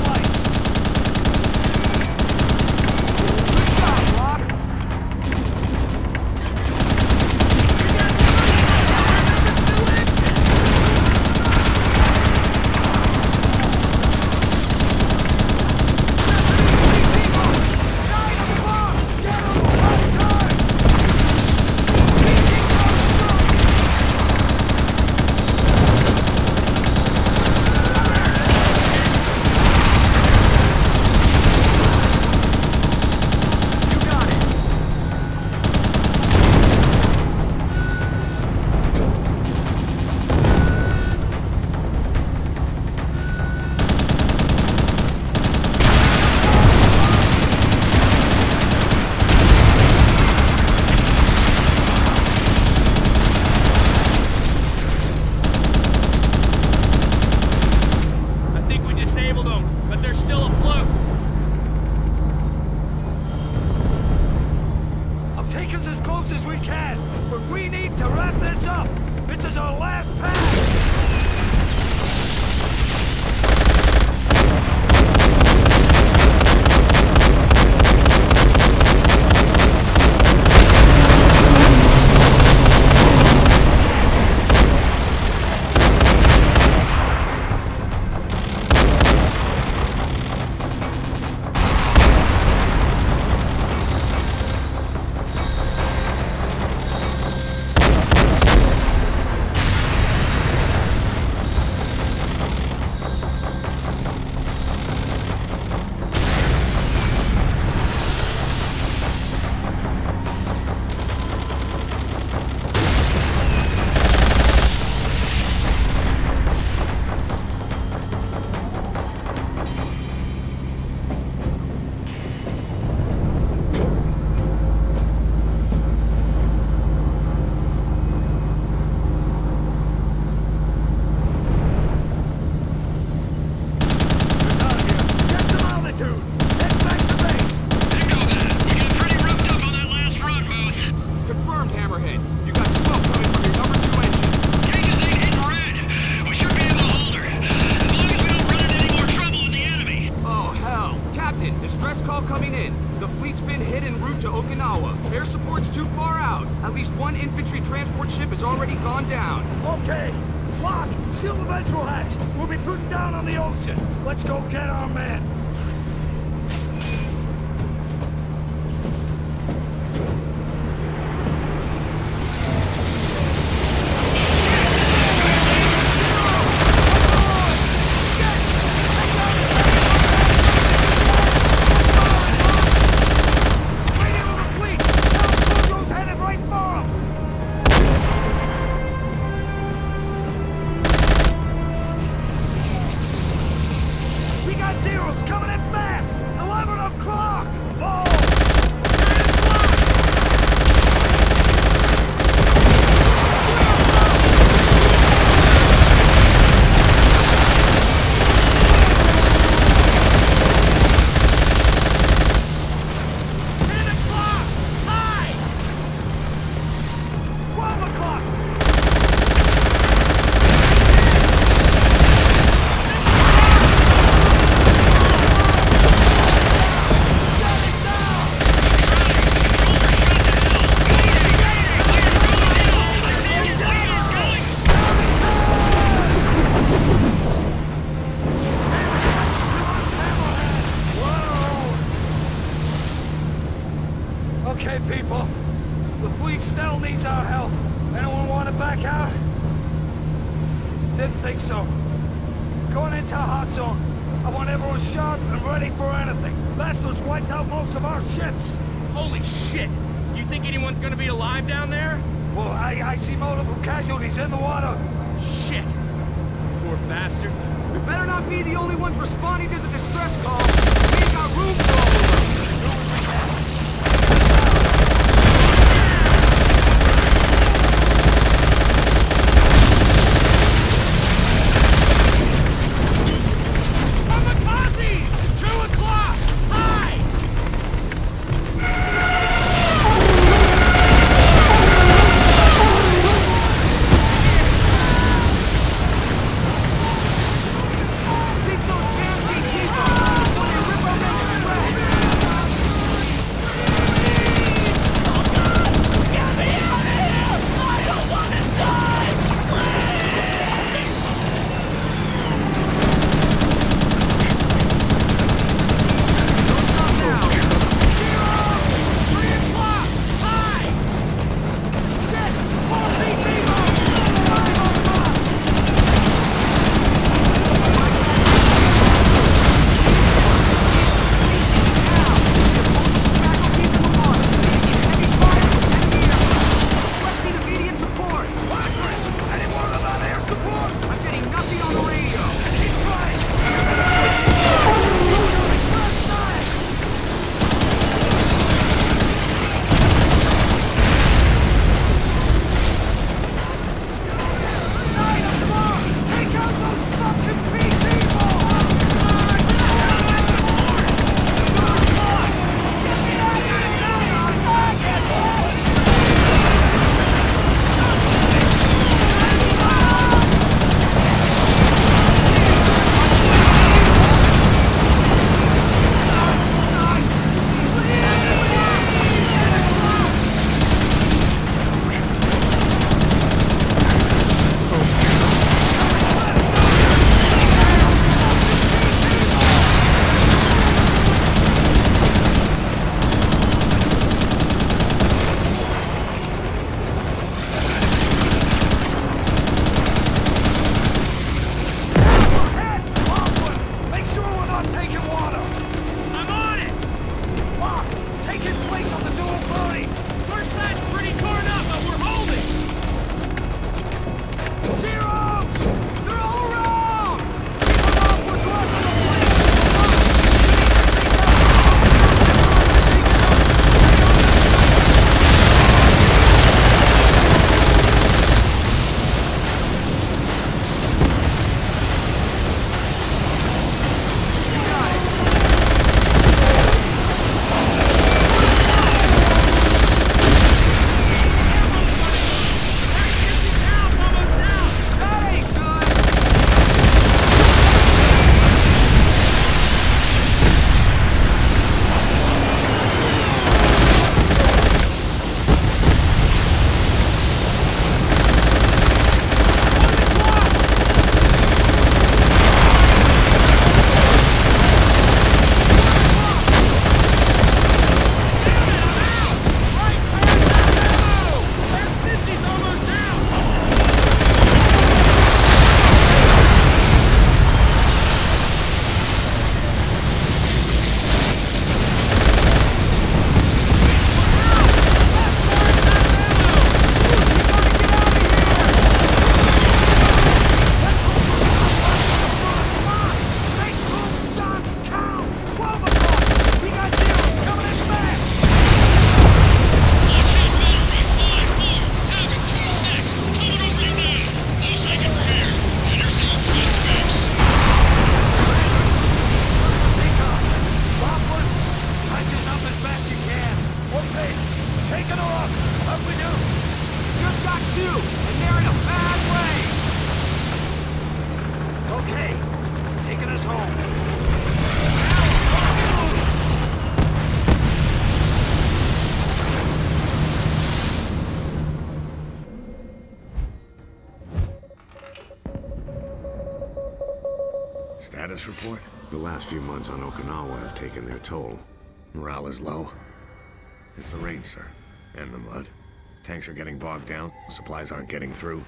Tanks are getting bogged down. Supplies aren't getting through.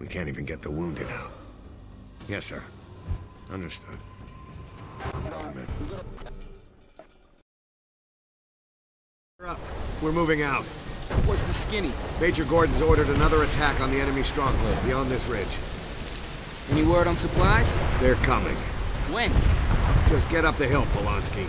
We can't even get the wounded out. Yes, sir. Understood. Tell them in. We're. We're moving out. Where's the skinny? Major Gordon's ordered another attack on the enemy stronghold beyond this ridge. Any word on supplies? They're coming. When? Just get up the hill, Polonsky.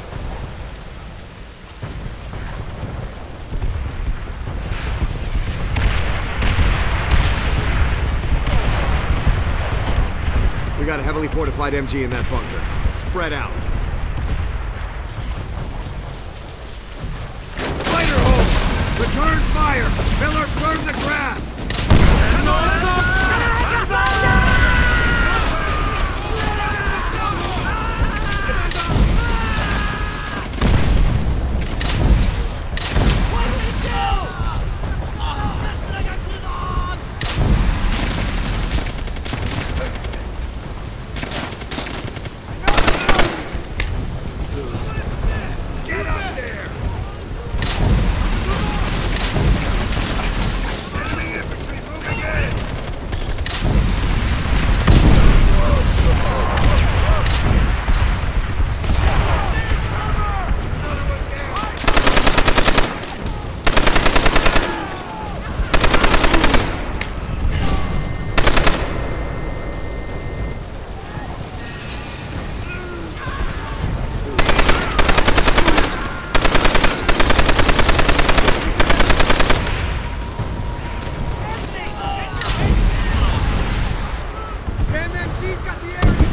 We got a heavily fortified MG in that bunker. Spread out. Fighter hole! Return fire! Miller, burn the grass! Get Diga-me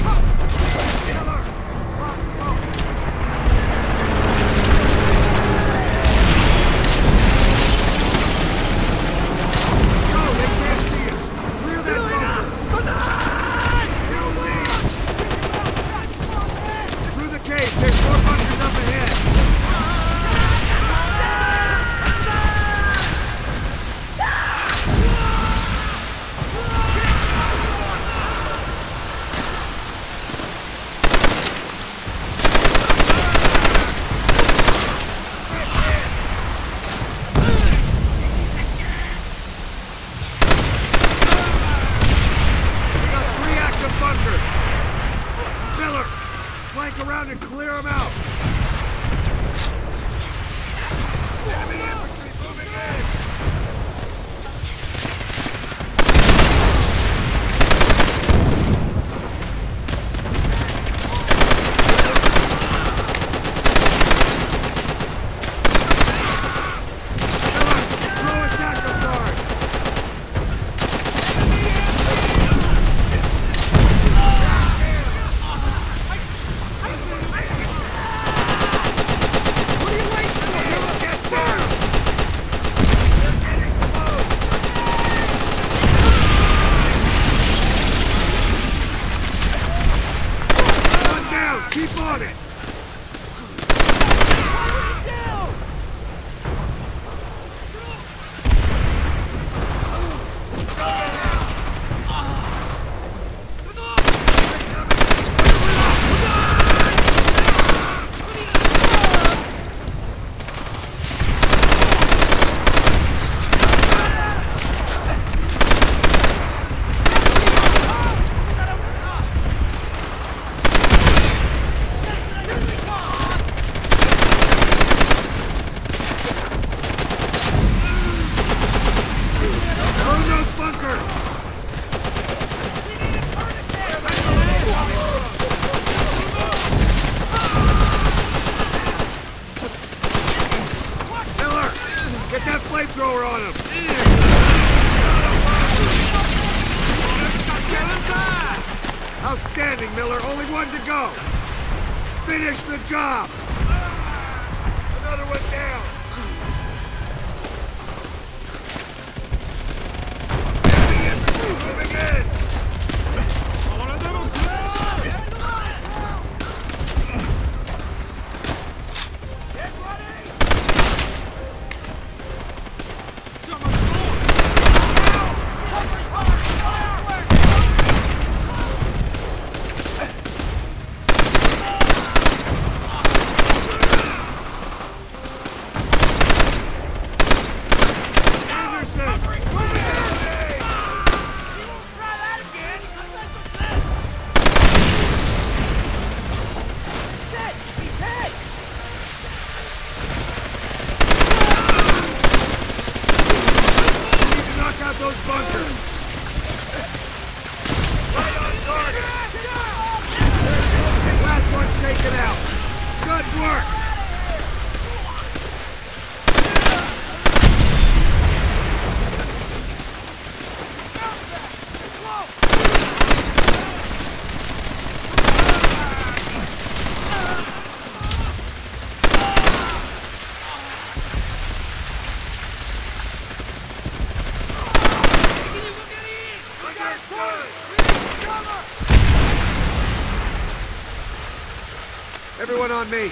Everyone on me.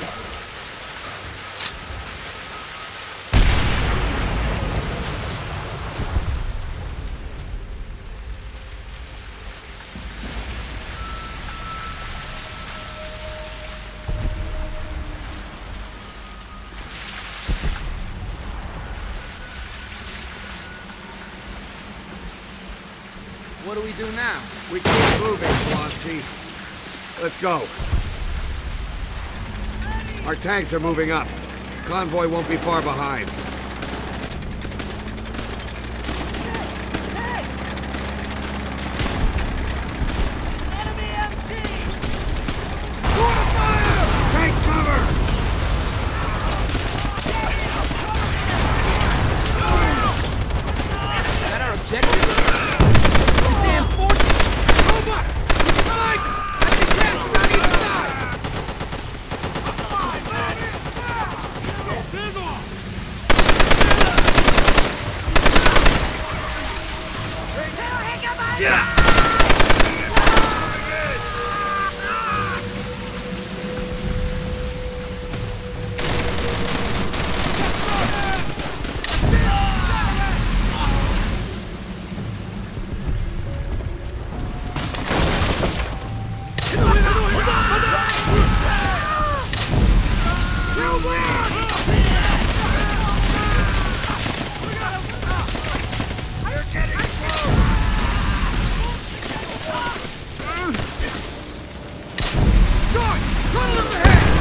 What do we do now? We keep moving, Polonsky. Let's go. Our tanks are moving up. Convoy won't be far behind.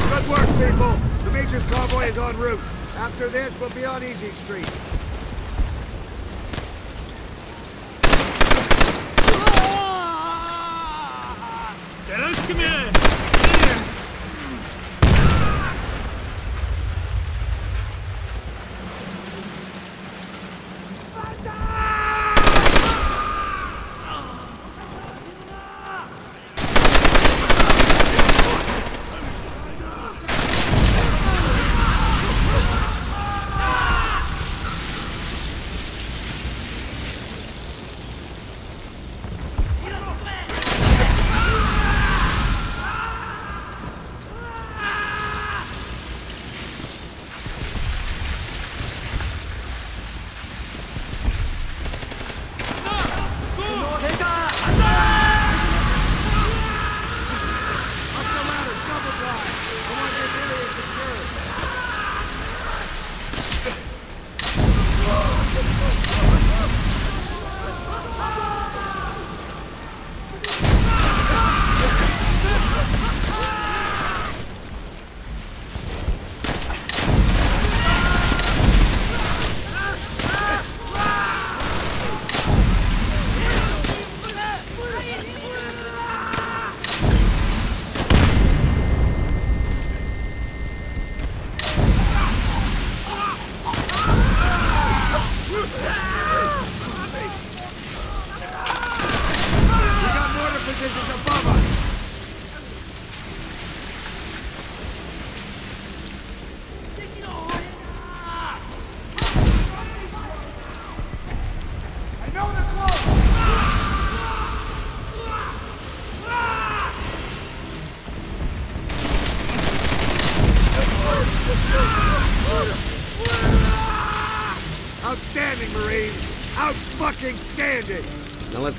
Good work, people. The Major's convoy is en route. After this, we'll be on Easy Street.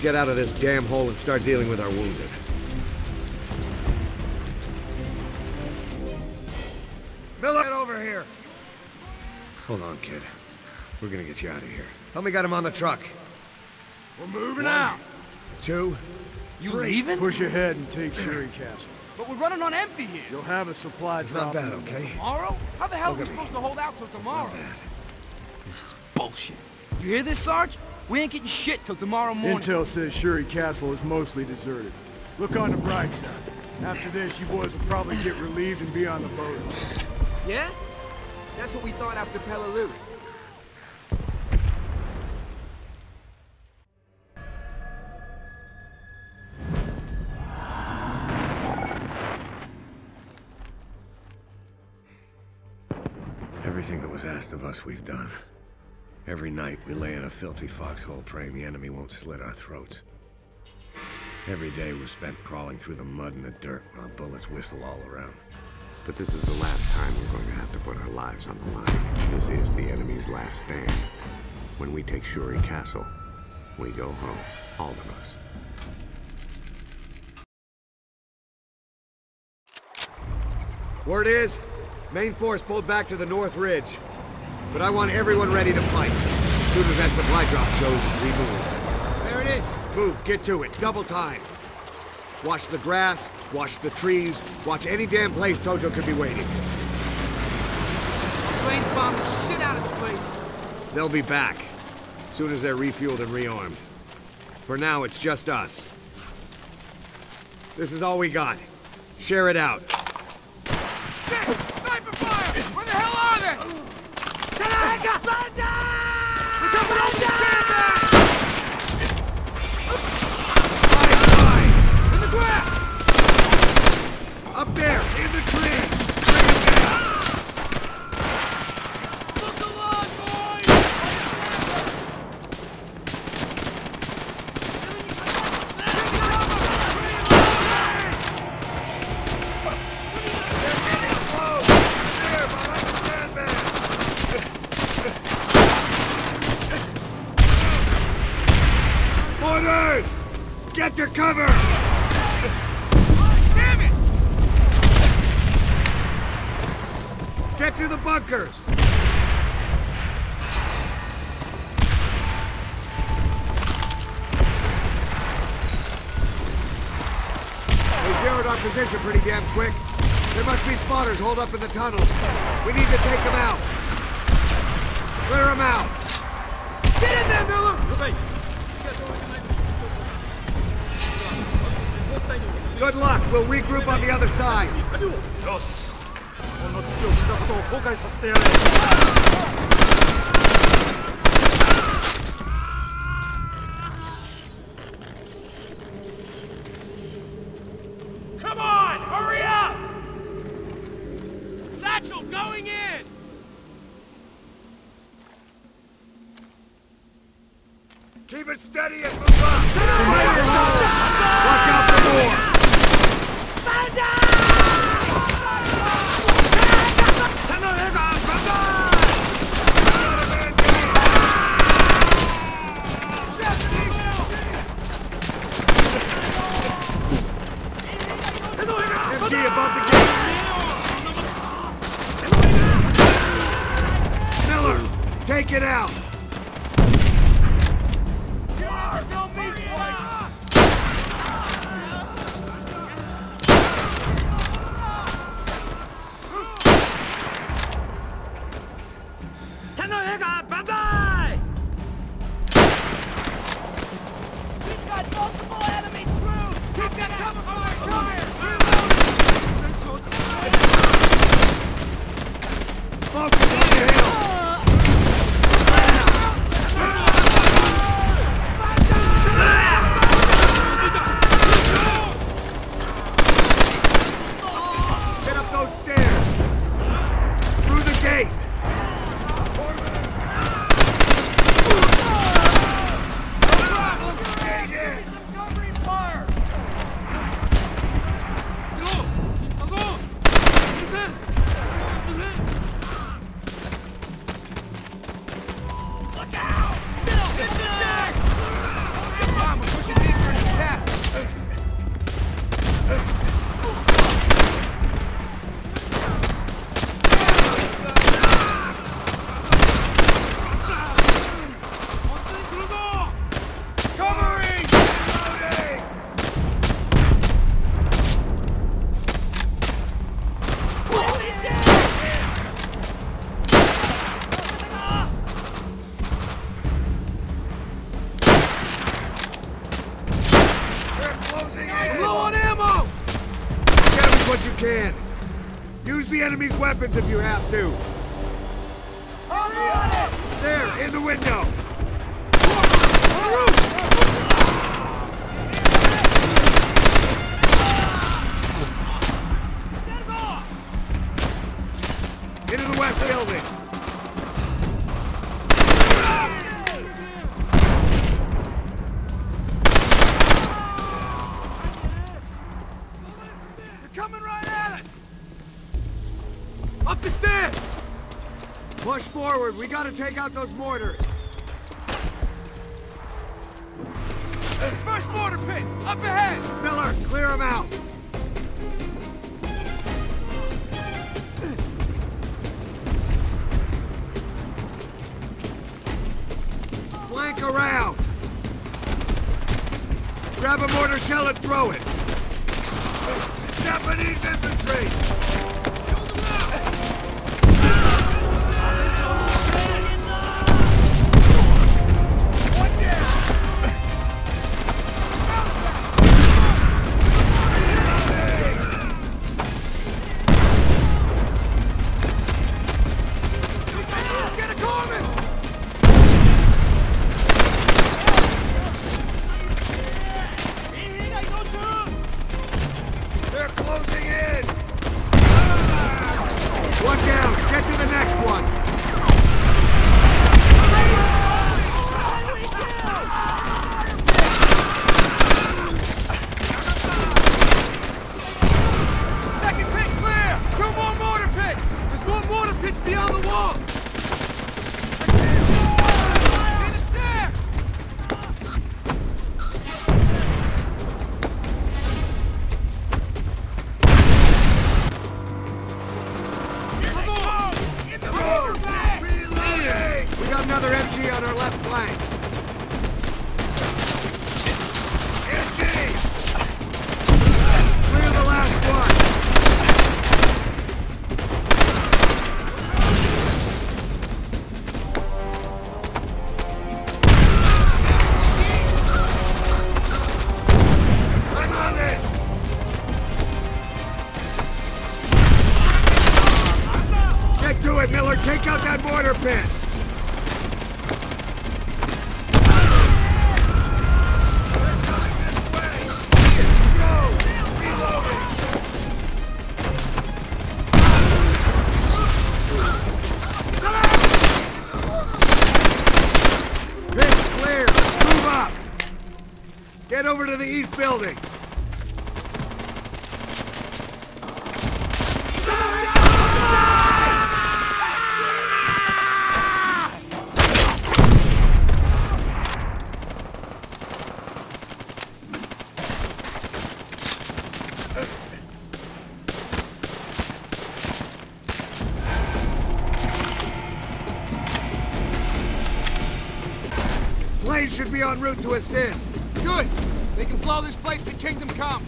Get out of this damn hole and start dealing with our wounded. Miller, get over here. Hold on, kid. We're gonna get you out of here. Help me get him on the truck. We're moving out! Two. You leaving? Push ahead and take Shuri Castle. But we're running on empty here. You'll have a supply It's drop. not bad, okay? Tomorrow? How the hell are we me. supposed to hold out till tomorrow? This is bullshit. You hear this, Sarge? We ain't getting shit till tomorrow morning. Intel says Shuri Castle is mostly deserted. Look on the bright side. After this, you boys will probably get relieved and be on the boat. Yeah? That's what we thought after Peleliu. Everything that was asked of us, we've done. Every night, we lay in a filthy foxhole praying the enemy won't slit our throats. Every day we've spent crawling through the mud and the dirt while bullets whistle all around. But this is the last time we're going to have to put our lives on the line. This is the enemy's last stand. When we take Shuri Castle, we go home. All of us. Word is, main force pulled back to the North Ridge. But I want everyone ready to fight. As soon as that supply drop shows, we move. There it is. Move, get to it, double time. Watch the grass, watch the trees, watch any damn place Tojo could be waiting. Planes bombed the shit out of the place. They'll be back, as soon as they're refueled and rearmed. For now, it's just us. This is all we got. Share it out. Shit! Sniper fire! Where the hell are they? Tanaka! Landa! They're coming over the sandbag! In the grass! Up there, in the tree! tunnels. We need to take them out. Clear them out. Get in there, Miller! Good luck. We'll regroup on the other side. よしこの父を踏んだことを後悔させてやれ If you have to. We gotta take out those mortars. Get over to the east building. Should be en route to assist. Blow this place to Kingdom Come!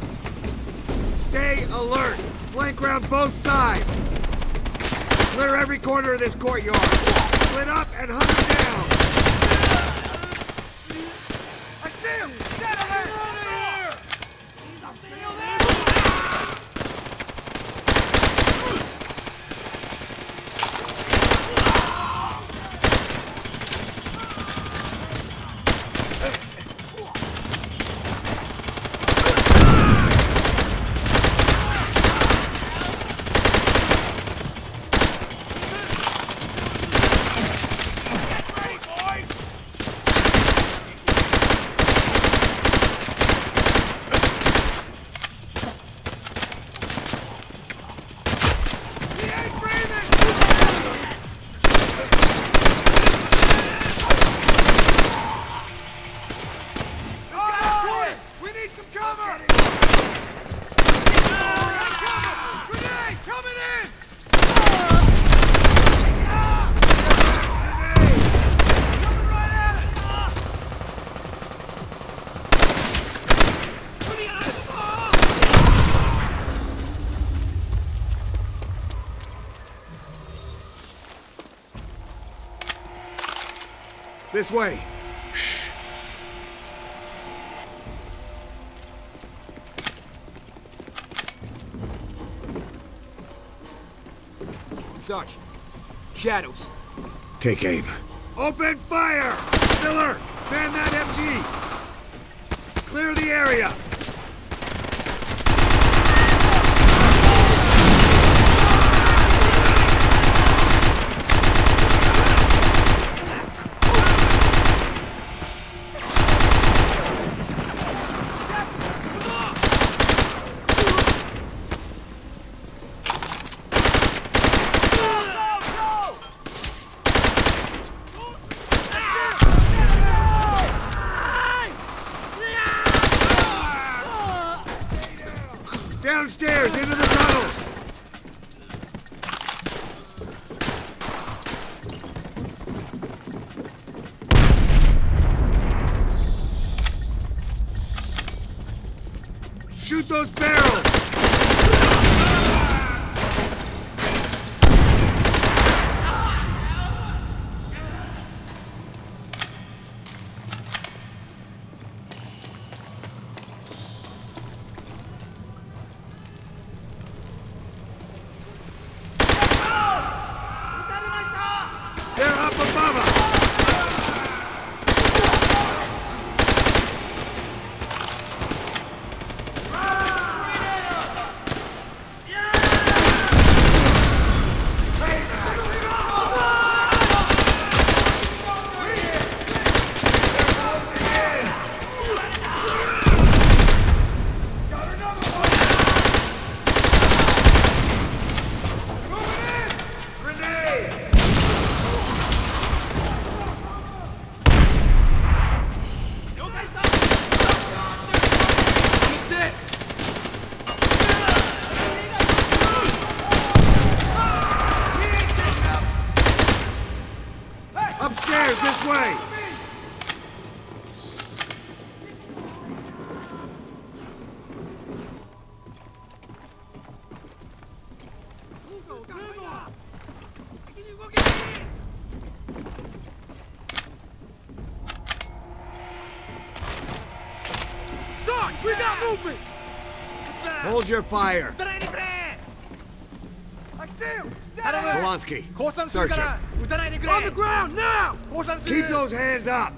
Stay alert. Flank round both sides. Clear every corner of this courtyard. Split up and hunt down. I see him! Dead ahead! He ain't breathing! Guys, we need some cover! Cover! Grenade coming in! Coming right at us! This way. Sarge, shadows. Take aim. Open fire! Miller, man that MG! Clear the area! Hold your fire. Polonsky, search him. On the ground, now! Keep those hands up!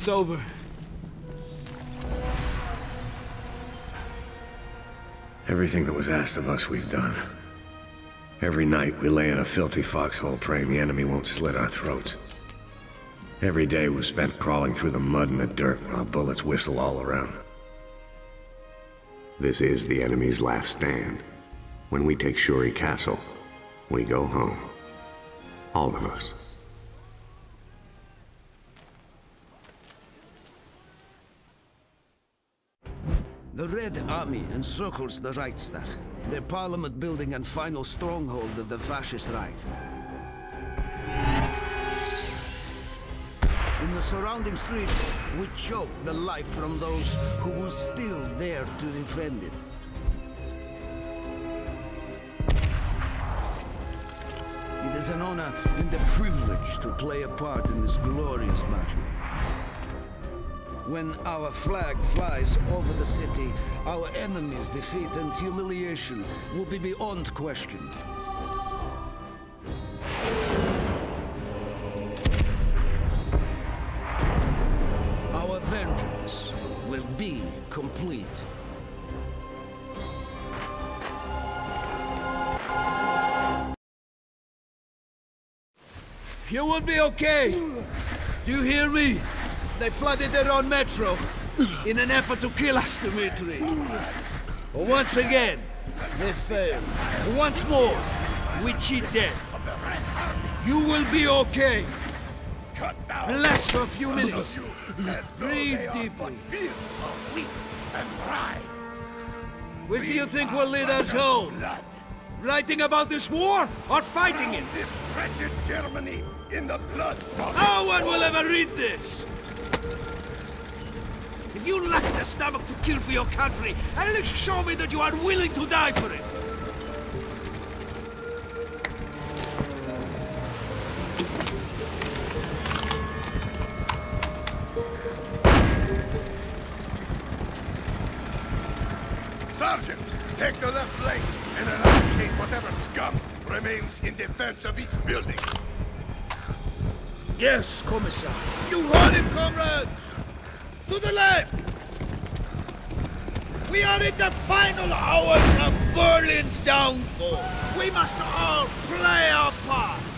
It's over. Everything that was asked of us, we've done. Every night, we lay in a filthy foxhole praying the enemy won't slit our throats. Every day was spent crawling through the mud and the dirt while bullets whistle all around. This is the enemy's last stand. When we take Shuri Castle, we go home. All of us. Encircles the Reichstag, the parliament building and final stronghold of the Fascist Reich. In the surrounding streets, we choke the life from those who will still dare to defend it. It is an honor and a privilege to play a part in this glorious battle. When our flag flies over the city, our enemies' defeat and humiliation will be beyond question. Our vengeance will be complete. You will be okay. Do you hear me? They flooded their own metro in an effort to kill us, Dimitri. Once again, they failed. Once more, we cheat death. You will be okay. Relax for a few minutes. Breathe deeply. Which do you think will lead us home? Writing about this war or fighting it? This Wretched Germany in the blood. No one will ever read this! If you lack the stomach to kill for your country, at least show me that you are willing to die for it! Sergeant, take the left flank and eradicate whatever scum remains in defense of each building. Yes, Commissar. You heard him, comrades! To the left! We are in the final hours of Berlin's downfall. We must all play our part.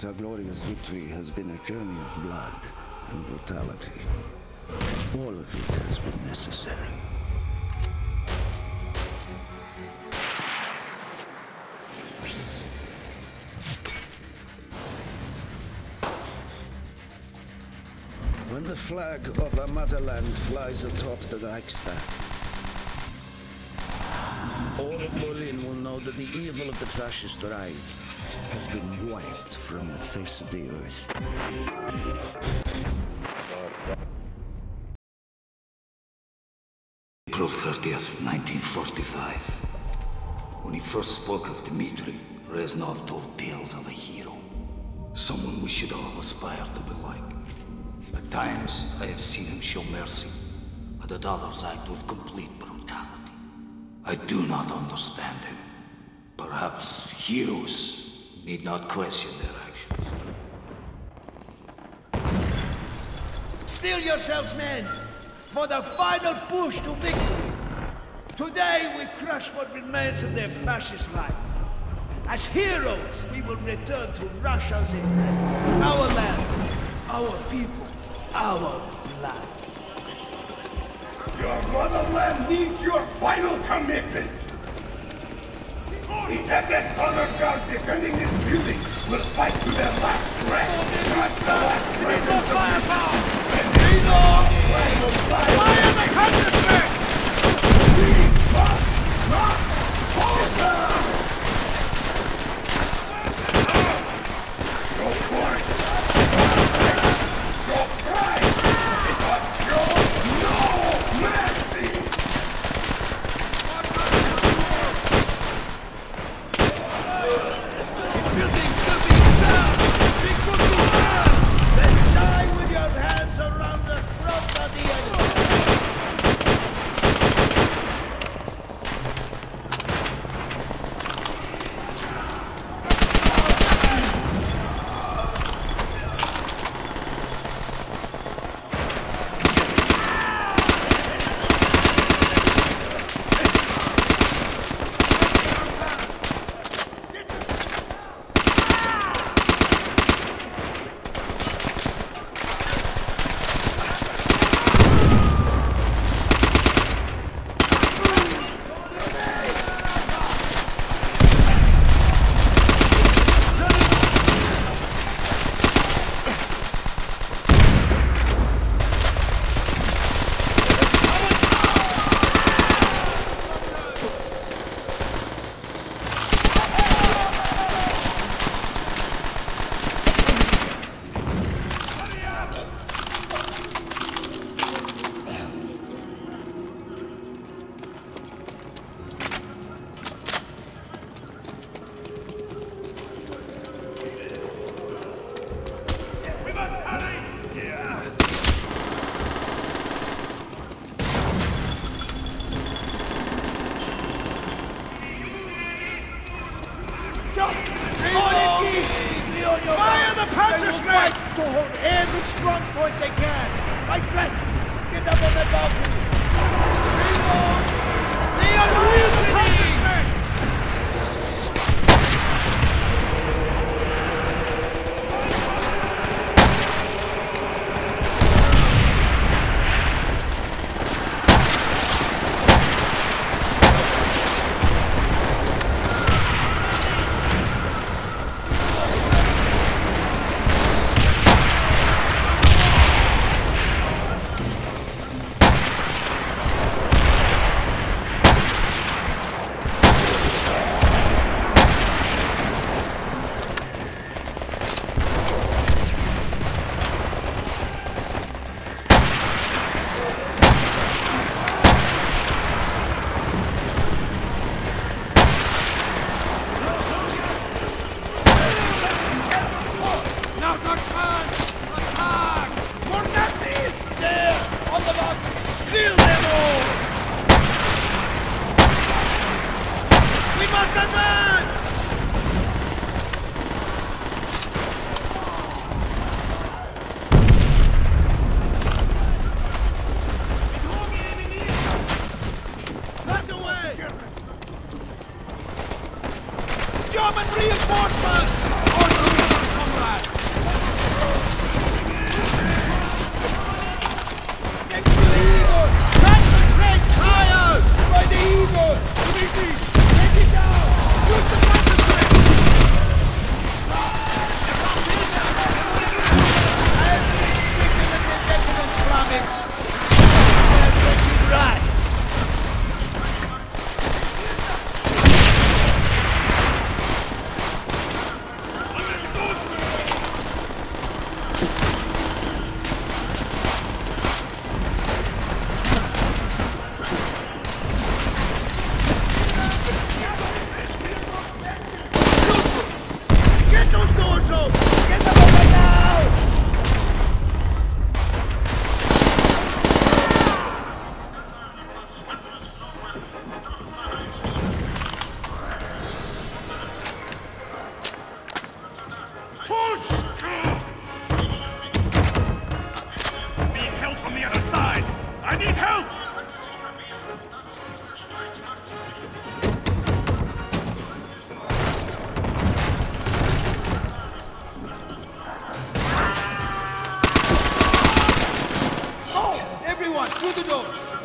Towards our glorious victory has been a journey of blood and brutality. All of it has been necessary. When the flag of our motherland flies atop the Reichstag, all of Berlin will know that the evil of the fascist Reich has been wiped from the face of the earth. April 30th, 1945. When he first spoke of Dimitri, Reznov told tales of a hero. Someone we should all aspire to be like. At times, I have seen him show mercy, but at others act with complete brutality. I do not understand him. Perhaps heroes need not question their actions. Steel yourselves, men, for the final push to victory. Today we crush what remains of their fascist life. As heroes, we will return to Russia's embrace. Our land, our people, our blood. Your motherland needs your final commitment! The SS Honor Guard defending this building will fight to their last breath! Crush the last remnants of firepower! And Fire the counter-strike! We must not falter! one, two to those.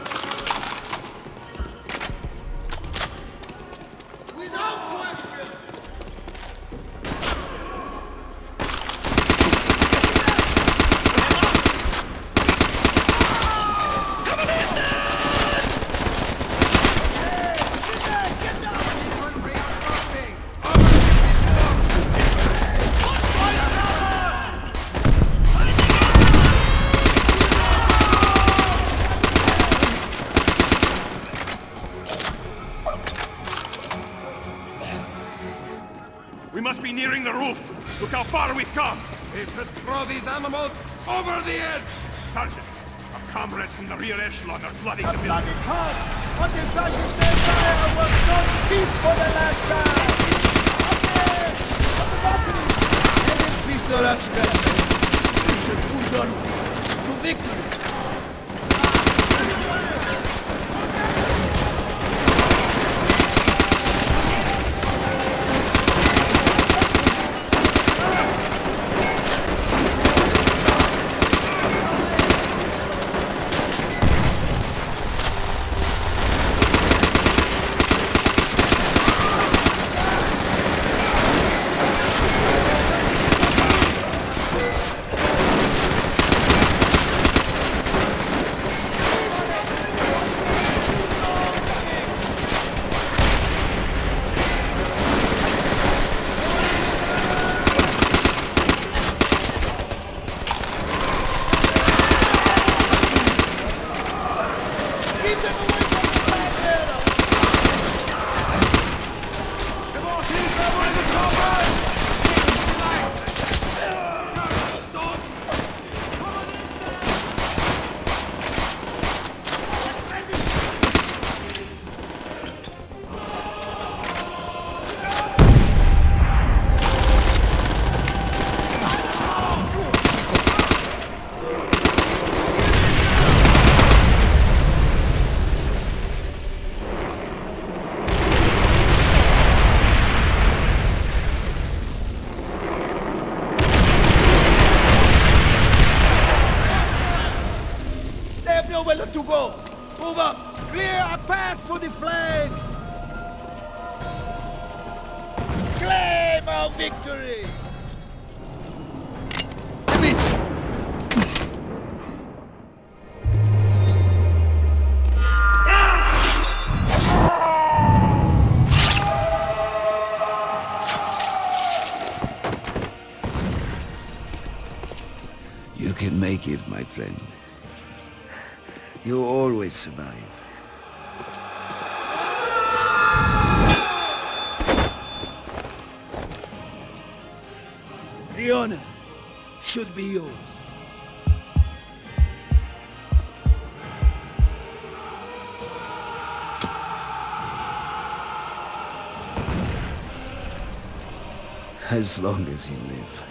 as long as you live.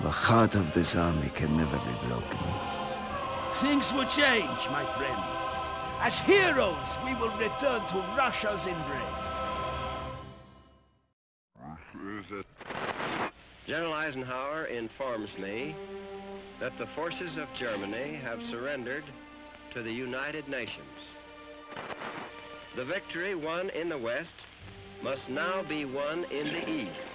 The heart of this army can never be broken. Things will change, my friend. As heroes, we will return to Russia's embrace. General Eisenhower informs me that the forces of Germany have surrendered to the United Nations. The victory won in the West must now be won in the East.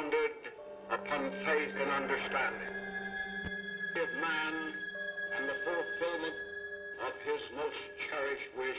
Founded upon faith and understanding. Of man and the fulfillment of his most cherished wish